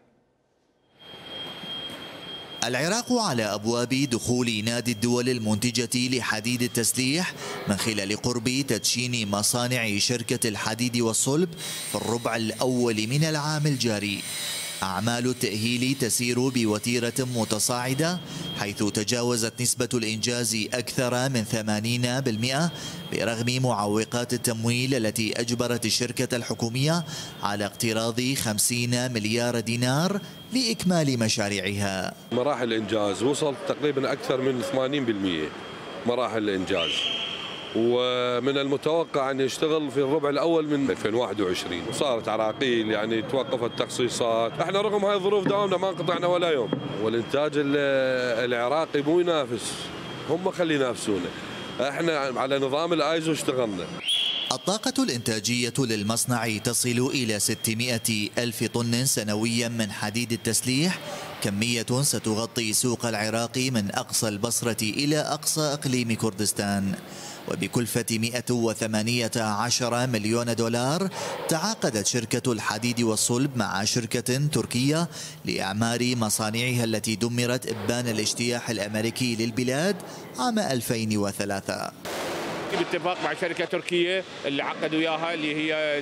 العراق على أبواب دخول نادي الدول المنتجة لحديد التسليح من خلال قرب تدشين مصانع شركة الحديد والصلب في الربع الأول من العام الجاري. أعمال التأهيل تسير بوتيرة متصاعدة حيث تجاوزت نسبة الإنجاز أكثر من 80% برغم معوقات التمويل التي أجبرت الشركة الحكومية على اقتراض 50 مليار دينار لإكمال مشاريعها.
مراحل الإنجاز وصلت تقريبا أكثر من 80% مراحل الإنجاز. ومن المتوقع أن يشتغل في الربع الأول من 2021 وصارت عراقيل يعني توقفت تخصيصات. إحنا رغم هاي الظروف داومنا ما انقطعنا ولا يوم. والإنتاج العراقي مو ينافس. هم خلي ينافسونا. إحنا على نظام الآيزو اشتغلنا.
الطاقة الإنتاجية للمصنع تصل إلى 600 ألف طن سنويا من حديد التسليح. كمية ستغطي سوق العراق من أقصى البصرة إلى أقصى إقليم كردستان. وبكلفة 118 مليون دولار تعاقدت شركة الحديد والصلب مع شركة تركية لإعمار مصانعها التي دمرت إبان الاجتياح الأمريكي للبلاد عام 2003
باتفاق مع شركة تركية اللي عقدوا إياها اللي هي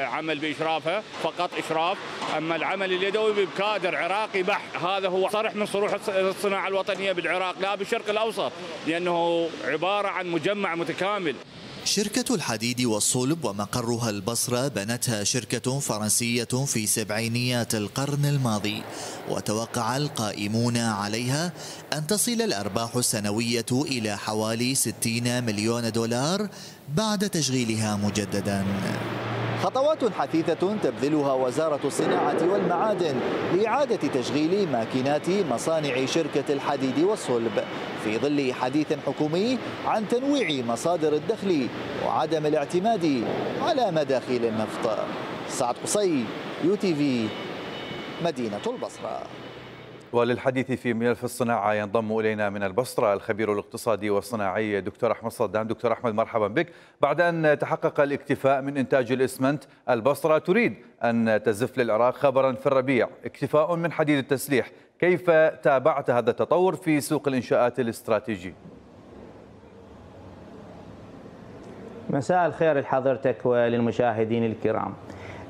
عمل بإشرافها فقط إشراف. أما العمل اليدوي بكادر عراقي بحت هذا هو صرح من صروح الصناعة الوطنية بالعراق لا بالشرق الأوسط لأنه عبارة عن مجمع متكامل.
شركة الحديد والصلب ومقرها البصرة بنتها شركة فرنسية في سبعينيات القرن الماضي وتوقع القائمون عليها أن تصل الأرباح السنوية إلى حوالي 60 مليون دولار بعد تشغيلها مجدداً. خطوات حثيثة تبذلها وزارة الصناعة والمعادن لإعادة تشغيل ماكينات مصانع شركة الحديد والصلب في ظل حديث حكومي عن تنويع مصادر الدخل وعدم الاعتماد على مداخيل النفط. سعد قصي يو تي في مدينة البصرة.
وللحديث في ملف الصناعة ينضم إلينا من البصرة الخبير الاقتصادي والصناعي دكتور أحمد صدام دكتور أحمد مرحبا بك. بعد أن تحقق الاكتفاء من إنتاج الإسمنت البصرة تريد أن تزف للعراق خبرا في الربيع. اكتفاء من حديد التسليح. كيف تابعت هذا التطور في سوق الإنشاءات الاستراتيجي؟
مساء الخير لحضرتك وللمشاهدين الكرام.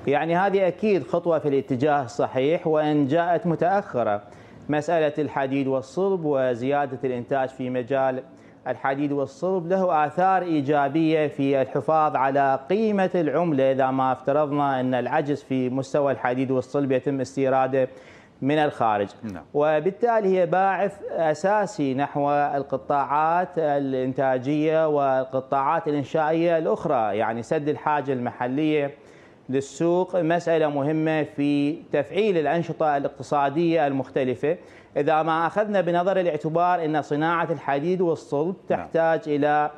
يعني هذه أكيد خطوة في الاتجاه الصحيح وإن جاءت متأخرة. مسألة الحديد والصلب وزيادة الإنتاج في مجال الحديد والصلب له آثار إيجابية في الحفاظ على قيمة العملة إذا ما افترضنا أن العجز في مستوى الحديد والصلب يتم استيراده من الخارج
نعم.
وبالتالي هي باعث أساسي نحو القطاعات الإنتاجية والقطاعات الإنشائية الأخرى يعني سد الحاجة المحلية للسوق مسألة مهمة في تفعيل الأنشطة الاقتصادية المختلفة. إذا ما أخذنا بنظر الاعتبار أن صناعة الحديد والصلب تحتاج إلى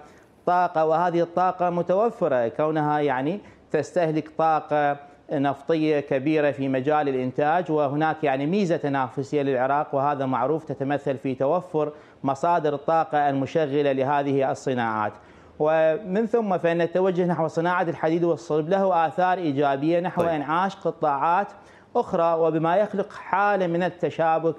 طاقة وهذه الطاقة متوفرة. كونها يعني تستهلك طاقة نفطية كبيرة في مجال الإنتاج وهناك يعني ميزة تنافسية للعراق وهذا معروف تتمثل في توفر مصادر الطاقة المشغلة لهذه الصناعات. ومن ثم فإن التوجه نحو صناعة الحديد والصلب له آثار إيجابية نحو طيب. إنعاش قطاعات أخرى وبما يخلق حالة من التشابك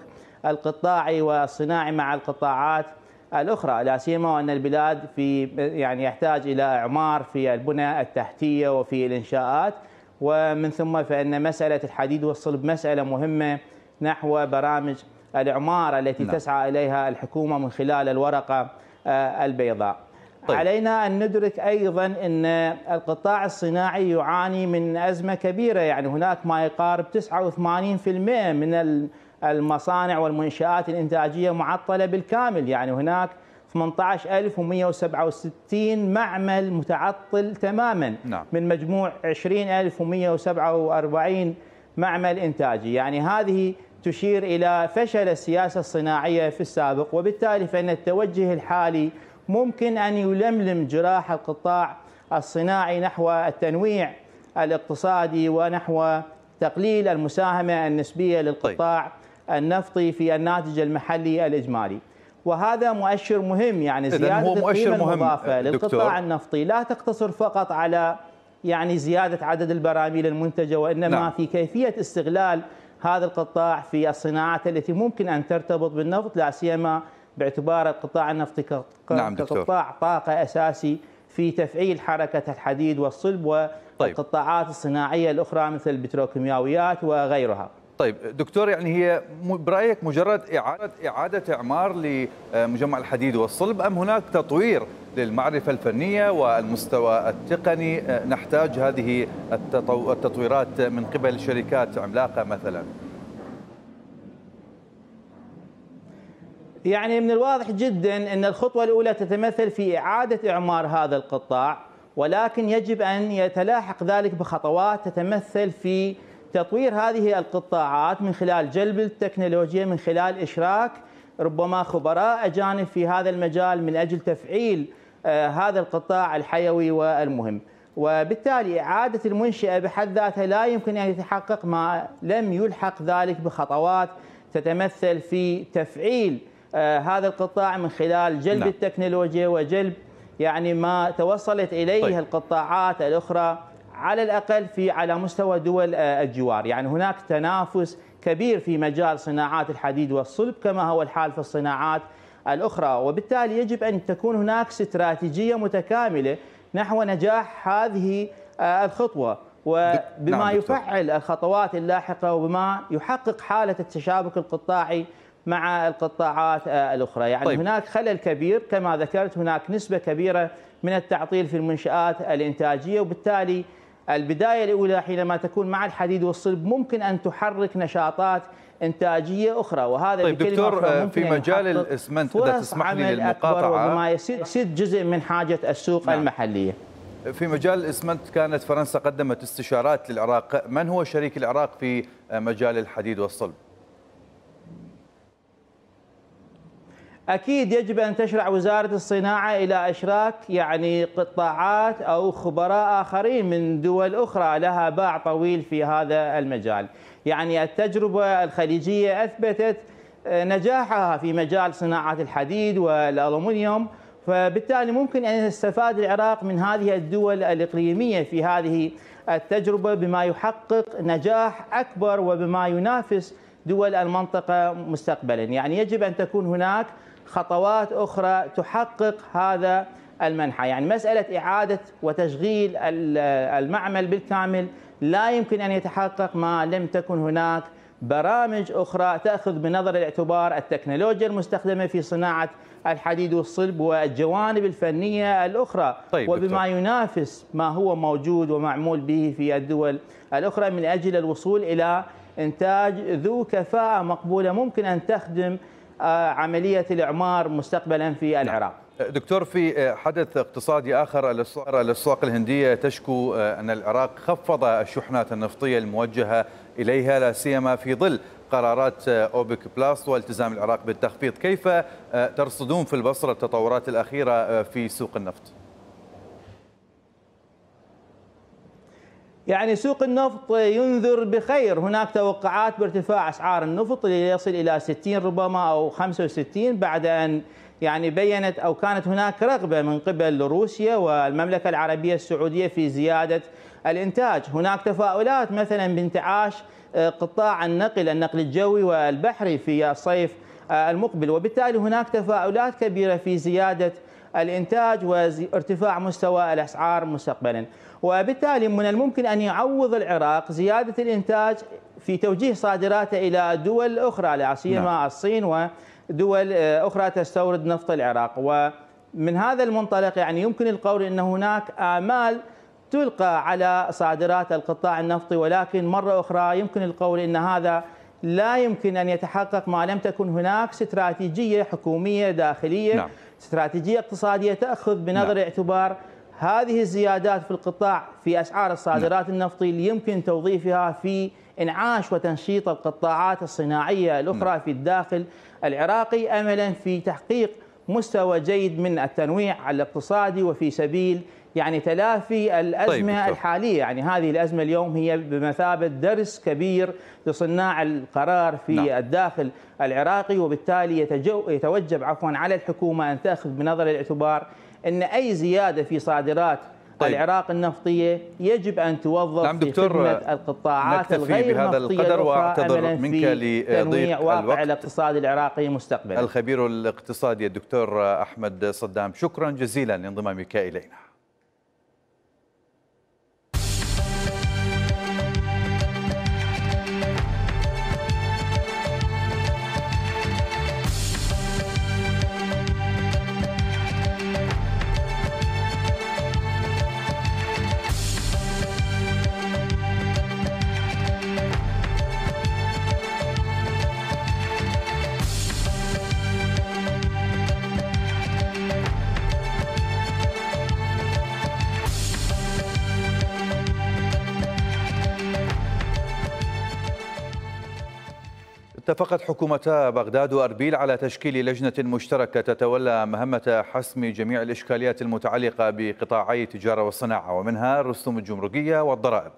القطاعي والصناعي مع القطاعات الأخرى لا سيما وأن البلاد في يعني يحتاج إلى إعمار في البنى التحتية وفي الإنشاءات ومن ثم فإن مسألة الحديد والصلب مسألة مهمة نحو برامج الإعمار التي نعم. تسعى إليها الحكومة من خلال الورقة البيضاء طيب. علينا أن ندرك أيضا أن القطاع الصناعي يعاني من أزمة كبيرة يعني هناك ما يقارب 89% من المصانع والمنشآت الإنتاجية معطلة بالكامل يعني هناك 18167 معمل متعطل تماما
نعم.
من مجموع 20147 معمل إنتاجي يعني هذه تشير إلى فشل السياسة الصناعية في السابق وبالتالي فإن التوجه الحالي ممكن أن يلملم جراح القطاع الصناعي نحو التنويع الاقتصادي ونحو تقليل المساهمة النسبية للقطاع طيب. النفطي في الناتج المحلي الإجمالي وهذا مؤشر مهم يعني زيادة
هو مؤشر
القيمة المضافة للقطاع النفطي لا تقتصر فقط على يعني زيادة عدد البراميل المنتجة وإنما نعم. في كيفية استغلال هذا القطاع في الصناعات التي ممكن أن ترتبط بالنفط لا سيما باعتبار القطاع النفطي
نعم
كقطاع طاقة أساسي في تفعيل حركة الحديد والصلب والقطاعات طيب. الصناعية الأخرى مثل البتروكيماويات وغيرها
طيب دكتور يعني هي برأيك مجرد إعادة إعادة إعمار لمجمع الحديد والصلب أم هناك تطوير للمعرفة الفنية والمستوى التقني نحتاج هذه التطويرات من قبل شركات عملاقة مثلا؟
يعني من الواضح جدا أن الخطوة الأولى تتمثل في إعادة إعمار هذا القطاع ولكن يجب أن يتلاحق ذلك بخطوات تتمثل في تطوير هذه القطاعات من خلال جلب التكنولوجيا من خلال إشراك ربما خبراء أجانب في هذا المجال من أجل تفعيل آه هذا القطاع الحيوي والمهم. وبالتالي إعادة المنشأة بحد ذاتها لا يمكن أن يتحقق ما لم يلحق ذلك بخطوات تتمثل في تفعيل هذا القطاع من خلال جلب نعم. التكنولوجيا وجلب يعني ما توصلت إليه طيب. القطاعات الأخرى على الأقل في على مستوى دول آه الجوار، يعني هناك تنافس كبير في مجال صناعات الحديد والصلب كما هو الحال في الصناعات الأخرى، وبالتالي يجب أن تكون هناك استراتيجية متكاملة نحو نجاح هذه آه الخطوة. وبما نعم يفعل الخطوات اللاحقة وبما يحقق حالة التشابك القطاعي مع القطاعات الأخرى، يعني طيب. هناك خلل كبير كما ذكرت هناك نسبة كبيرة من التعطيل في المنشآت الإنتاجية وبالتالي البداية الأولى حينما تكون مع الحديد والصلب ممكن أن تحرك نشاطات إنتاجية أخرى وهذا
طيب دكتور في مجال الإسمنت إذا تسمح لي للمقاطعة
وبما يسد جزء من حاجة السوق نعم. المحلية.
في مجال الإسمنت كانت فرنسا قدمت استشارات للعراق، من هو شريك العراق في مجال الحديد والصلب؟
أكيد يجب أن تشرع وزارة الصناعة إلى أشراك يعني قطاعات أو خبراء آخرين من دول أخرى لها باع طويل في هذا المجال. يعني التجربة الخليجية أثبتت نجاحها في مجال صناعة الحديد والألومنيوم فبالتالي ممكن أن يستفاد العراق من هذه الدول الإقليمية في هذه التجربة بما يحقق نجاح أكبر وبما ينافس دول المنطقة مستقبلا يعني يجب أن تكون هناك خطوات أخرى تحقق هذا المنحى. يعني مسألة إعادة وتشغيل المعمل بالكامل لا يمكن أن يتحقق ما لم تكن هناك. برامج أخرى تأخذ بنظر الاعتبار التكنولوجيا المستخدمة في صناعة الحديد والصلب والجوانب الفنية الأخرى.
طيب
وبما
دكتور.
ينافس ما هو موجود ومعمول به في الدول الأخرى من أجل الوصول إلى إنتاج ذو كفاءة مقبولة ممكن أن تخدم آه، عملية الإعمار مستقبلا في العراق.
دكتور في حدث اقتصادي آخر الأسواق الهندية تشكو أن العراق خفض الشحنات النفطية الموجهة إليها لا سيما في ظل قرارات أوبك بلاس والتزام العراق بالتخفيض. كيف ترصدون في البصرة التطورات الأخيرة في سوق النفط؟
يعني سوق النفط ينذر بخير. هناك توقعات بارتفاع أسعار النفط ليصل إلى 60 ربما أو 65 بعد أن يعني بينت أو كانت هناك رغبة من قبل روسيا والمملكة العربية السعودية في زيادة الإنتاج. هناك تفاؤلات مثلا بانتعاش قطاع النقل النقل الجوي والبحري في الصيف المقبل. وبالتالي هناك تفاؤلات كبيرة في زيادة الإنتاج وارتفاع مستوى الأسعار مستقبلا. وبالتالي من الممكن أن يعوض العراق زيادة الإنتاج في توجيه صادراته إلى دول أخرى لا سيما نعم. الصين ودول أخرى تستورد نفط العراق ومن هذا المنطلق يعني يمكن القول أن هناك آمال تلقى على صادرات القطاع النفطي ولكن مرة أخرى يمكن القول أن هذا لا يمكن أن يتحقق ما لم تكن هناك استراتيجية حكومية داخلية نعم. استراتيجية اقتصادية تأخذ بنظر نعم. اعتبار هذه الزيادات في القطاع في أسعار الصادرات نعم. النفطي اللي يمكن توظيفها في إنعاش وتنشيط القطاعات الصناعية الأخرى نعم. في الداخل العراقي أملا في تحقيق مستوى جيد من التنويع الاقتصادي وفي سبيل يعني تلافي الأزمة طيب الحالية يعني هذه الأزمة اليوم هي بمثابة درس كبير لصناع القرار في نعم. الداخل العراقي وبالتالي يتوجب عفوا على الحكومة أن تأخذ بنظر الاعتبار أن أي زيادة في صادرات طيب. العراق النفطية يجب أن توظف
نعم دكتور
في خدمة القطاعات الغير
بهذا القدر وأعتذر منك
لضيق واقع الاقتصاد العراقي مستقبلا.
الخبير الاقتصادي الدكتور أحمد صدام شكرا جزيلا لانضمامك إلينا. اتفقت حكومتا بغداد وأربيل على تشكيل لجنة مشتركة تتولى مهمة حسم جميع الإشكاليات المتعلقة بقطاعي التجارة والصناعة ومنها الرسوم الجمركية والضرائب.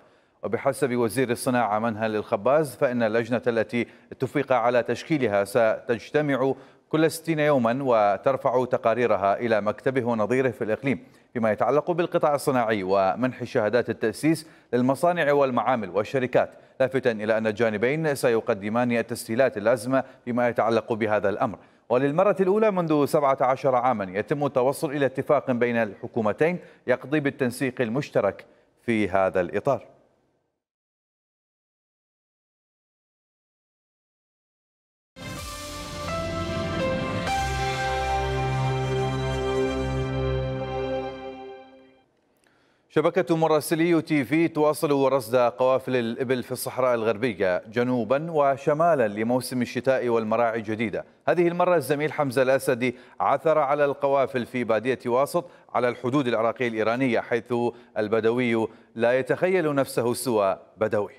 وبحسب وزير الصناعة منهل الخباز فإن اللجنة التي اتفق على تشكيلها ستجتمع كل 60 يوما وترفع تقاريرها إلى مكتبه ونظيره في الإقليم. فيما يتعلق بالقطاع الصناعي ومنح شهادات التأسيس للمصانع والمعامل والشركات لافتا إلى أن الجانبين سيقدمان التسهيلات اللازمة فيما يتعلق بهذا الأمر. وللمرة الأولى منذ 17 عاما يتم التوصل إلى اتفاق بين الحكومتين يقضي بالتنسيق المشترك في هذا الإطار. شبكة مراسلي تي في تواصل رصد قوافل الإبل في الصحراء الغربية جنوبا وشمالا لموسم الشتاء والمراعي الجديدة. هذه المرة الزميل حمزة الأسدي عثر على القوافل في بادية واسط على الحدود العراقية الإيرانية حيث البدوي لا يتخيل نفسه سوى بدوي.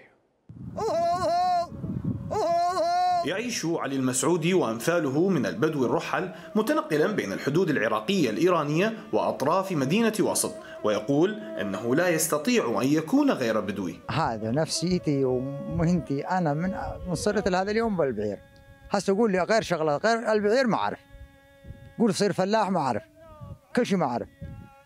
يعيش علي المسعودي وأمثاله من البدو الرحل متنقلا بين الحدود العراقية الإيرانية وأطراف مدينة وسط ويقول أنه لا يستطيع أن يكون غير بدوي.
هذا نفسيتي ومهنتي أنا من صرت لهذا اليوم بالبعير. هسه قول لي غير شغلة غير البعير ما أعرف. قول صير فلاح ما أعرف كل شيء ما أعرف.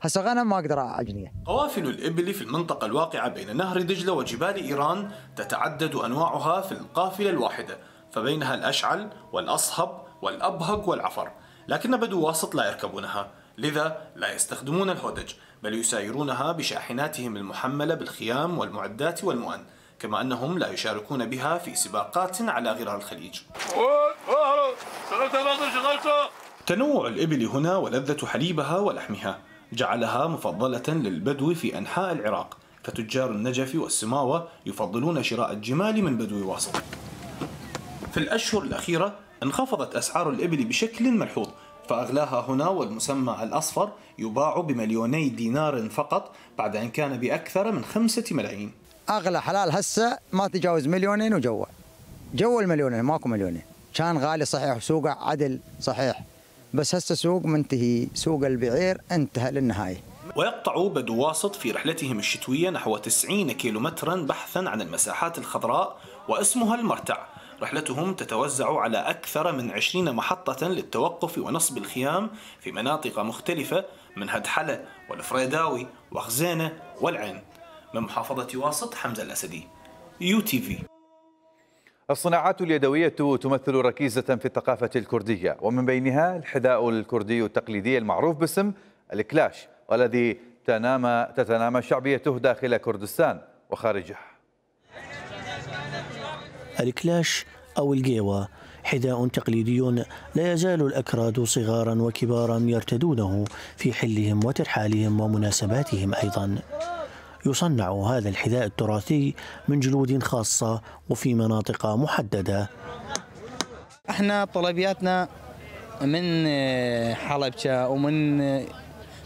هسه غنم ما أقدر أجنيه.
قوافل الإبل في المنطقة الواقعة بين نهر دجلة وجبال إيران تتعدد أنواعها في القافلة الواحدة. فبينها الأشعل والأصهب والأبهق والعفر. لكن بدو واسط لا يركبونها. لذا لا يستخدمون الهودج بل يسايرونها بشاحناتهم المحملة بالخيام والمعدات والمؤن كما أنهم لا يشاركون بها في سباقات على غرار الخليج. تنوع الإبل هنا ولذة حليبها ولحمها. جعلها مفضلة للبدو في أنحاء العراق. فتجار النجف والسماوة يفضلون شراء الجمال من بدو واسط. في الأشهر الأخيرة انخفضت أسعار الإبل بشكل ملحوظ فأغلاها هنا والمسمى الأصفر يباع بمليوني دينار فقط بعد أن كان بأكثر من خمسة ملايين.
أغلى حلال هسه ما تجاوز مليونين وجوا جوا المليونين ماكو مليونين. كان غالي صحيح وسوقه عدل صحيح. بس هسه سوق منتهي سوق البعير انتهى للنهاية.
ويقطع بدو واسط في رحلتهم الشتوية نحو 90 كيلومترا بحثا عن المساحات الخضراء واسمها المرتع. رحلتهم تتوزع على أكثر من 20 محطة للتوقف ونصب الخيام في مناطق مختلفة من هدحلة والفريداوي وخزينة والعين. من محافظة واسط حمزة الأسدي يو تي في.
الصناعات اليدوية تمثل ركيزة في الثقافة الكردية ومن بينها الحذاء الكردي التقليدي المعروف باسم الكلاش والذي تنام تتنامى شعبيته داخل كردستان وخارجها
الكلاش أو الجيوة. حذاء تقليدي لا يزال الأكراد صغارا وكبارا يرتدونه في حلهم وترحالهم ومناسباتهم أيضا. يصنع هذا الحذاء التراثي من جلود خاصة وفي مناطق محددة.
إحنا طلبياتنا من حلبشة ومن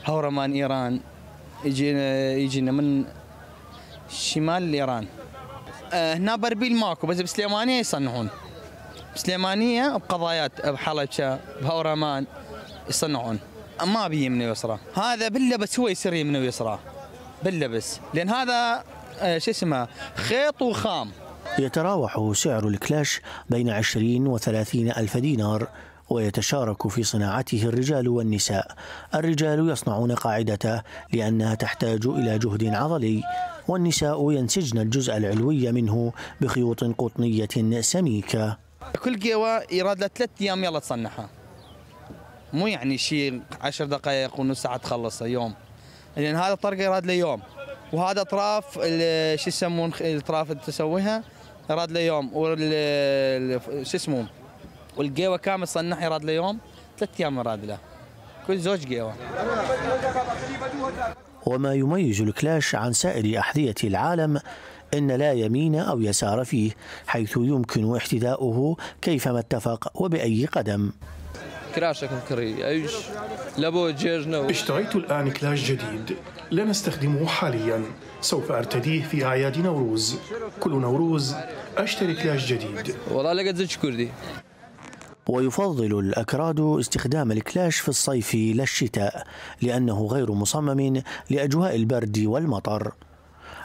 هورمان إيران. يجينا من شمال ايران آه، هنا بربيل ماكو بس بسليمانية يصنعون. بسليمانية بقضايات بحلبشة بهورمان يصنعون. ما بي من ويسرى هذا باللبس هو يصير من ويسرى باللبس. لأن هذا آه، شو اسمه خيط وخام.
يتراوح سعر الكلاش بين 20 و 30 ألف دينار ويتشارك في صناعته الرجال والنساء. الرجال يصنعون قاعدته لأنها تحتاج إلى جهد عضلي. والنساء ينسجن الجزء العلوي منه بخيوط قطنية سميكة.
كل قهوه يراد له ثلاث أيام يلا تصنعها. مو يعني شيء عشر دقائق ونص ساعة تخلصها يوم. لأن هذا الطرق يراد له يوم وهذا أطراف شو يسمون؟ الأطراف اللي تسويها يراد له يوم شو اسمه والقهوه كامل تصنعها يراد له يوم ثلاث أيام يراد له. كل زوج قهوه
وما يميز الكلاش عن سائر أحذية العالم إن لا يمين أو يسار فيه حيث يمكن احتذاؤه كيفما اتفق وبأي قدم.
كراشك الكري أيش؟ لابو
اشتريت الآن كلاش جديد لا نستخدمه حاليا سوف أرتديه في أعياد نوروز. كل نوروز أشتري كلاش جديد.
والله لقيت زوج كردي
ويفضل الأكراد استخدام الكلاش في الصيف لا الشتاء لأنه غير مصمم لأجواء البرد والمطر.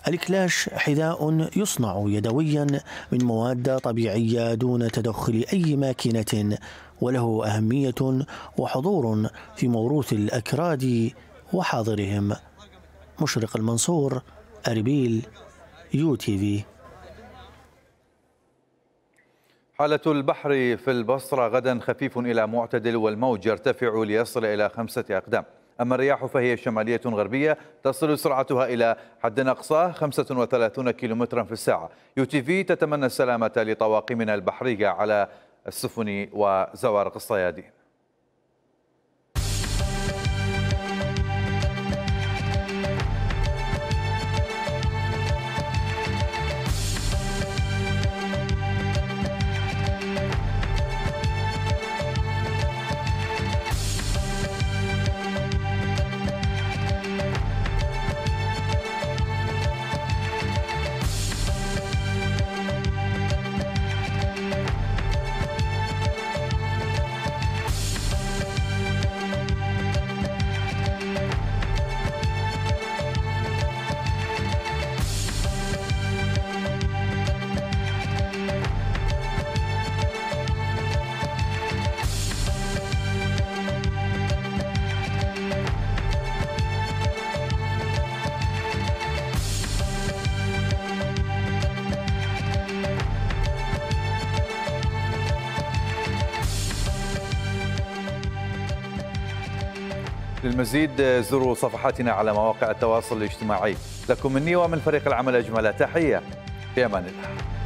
الكلاش حذاء يصنع يدويا من مواد طبيعية دون تدخل أي ماكينة وله أهمية وحضور في موروث الأكراد وحاضرهم. مشرق المنصور أربيل يو تي في.
حالة البحر في البصرة غدا خفيف إلى معتدل والموج يرتفع ليصل إلى خمسة أقدام. أما الرياح فهي شمالية غربية تصل سرعتها إلى حد أقصاه 35 كيلومترا في الساعة. يو تي في تتمنى السلامة لطواقمنا البحرية على السفن وزوارق الصيادين. زوروا صفحاتنا على مواقع التواصل الاجتماعي. لكم مني ومن فريق العمل أجمل. تحية. في أمان الله.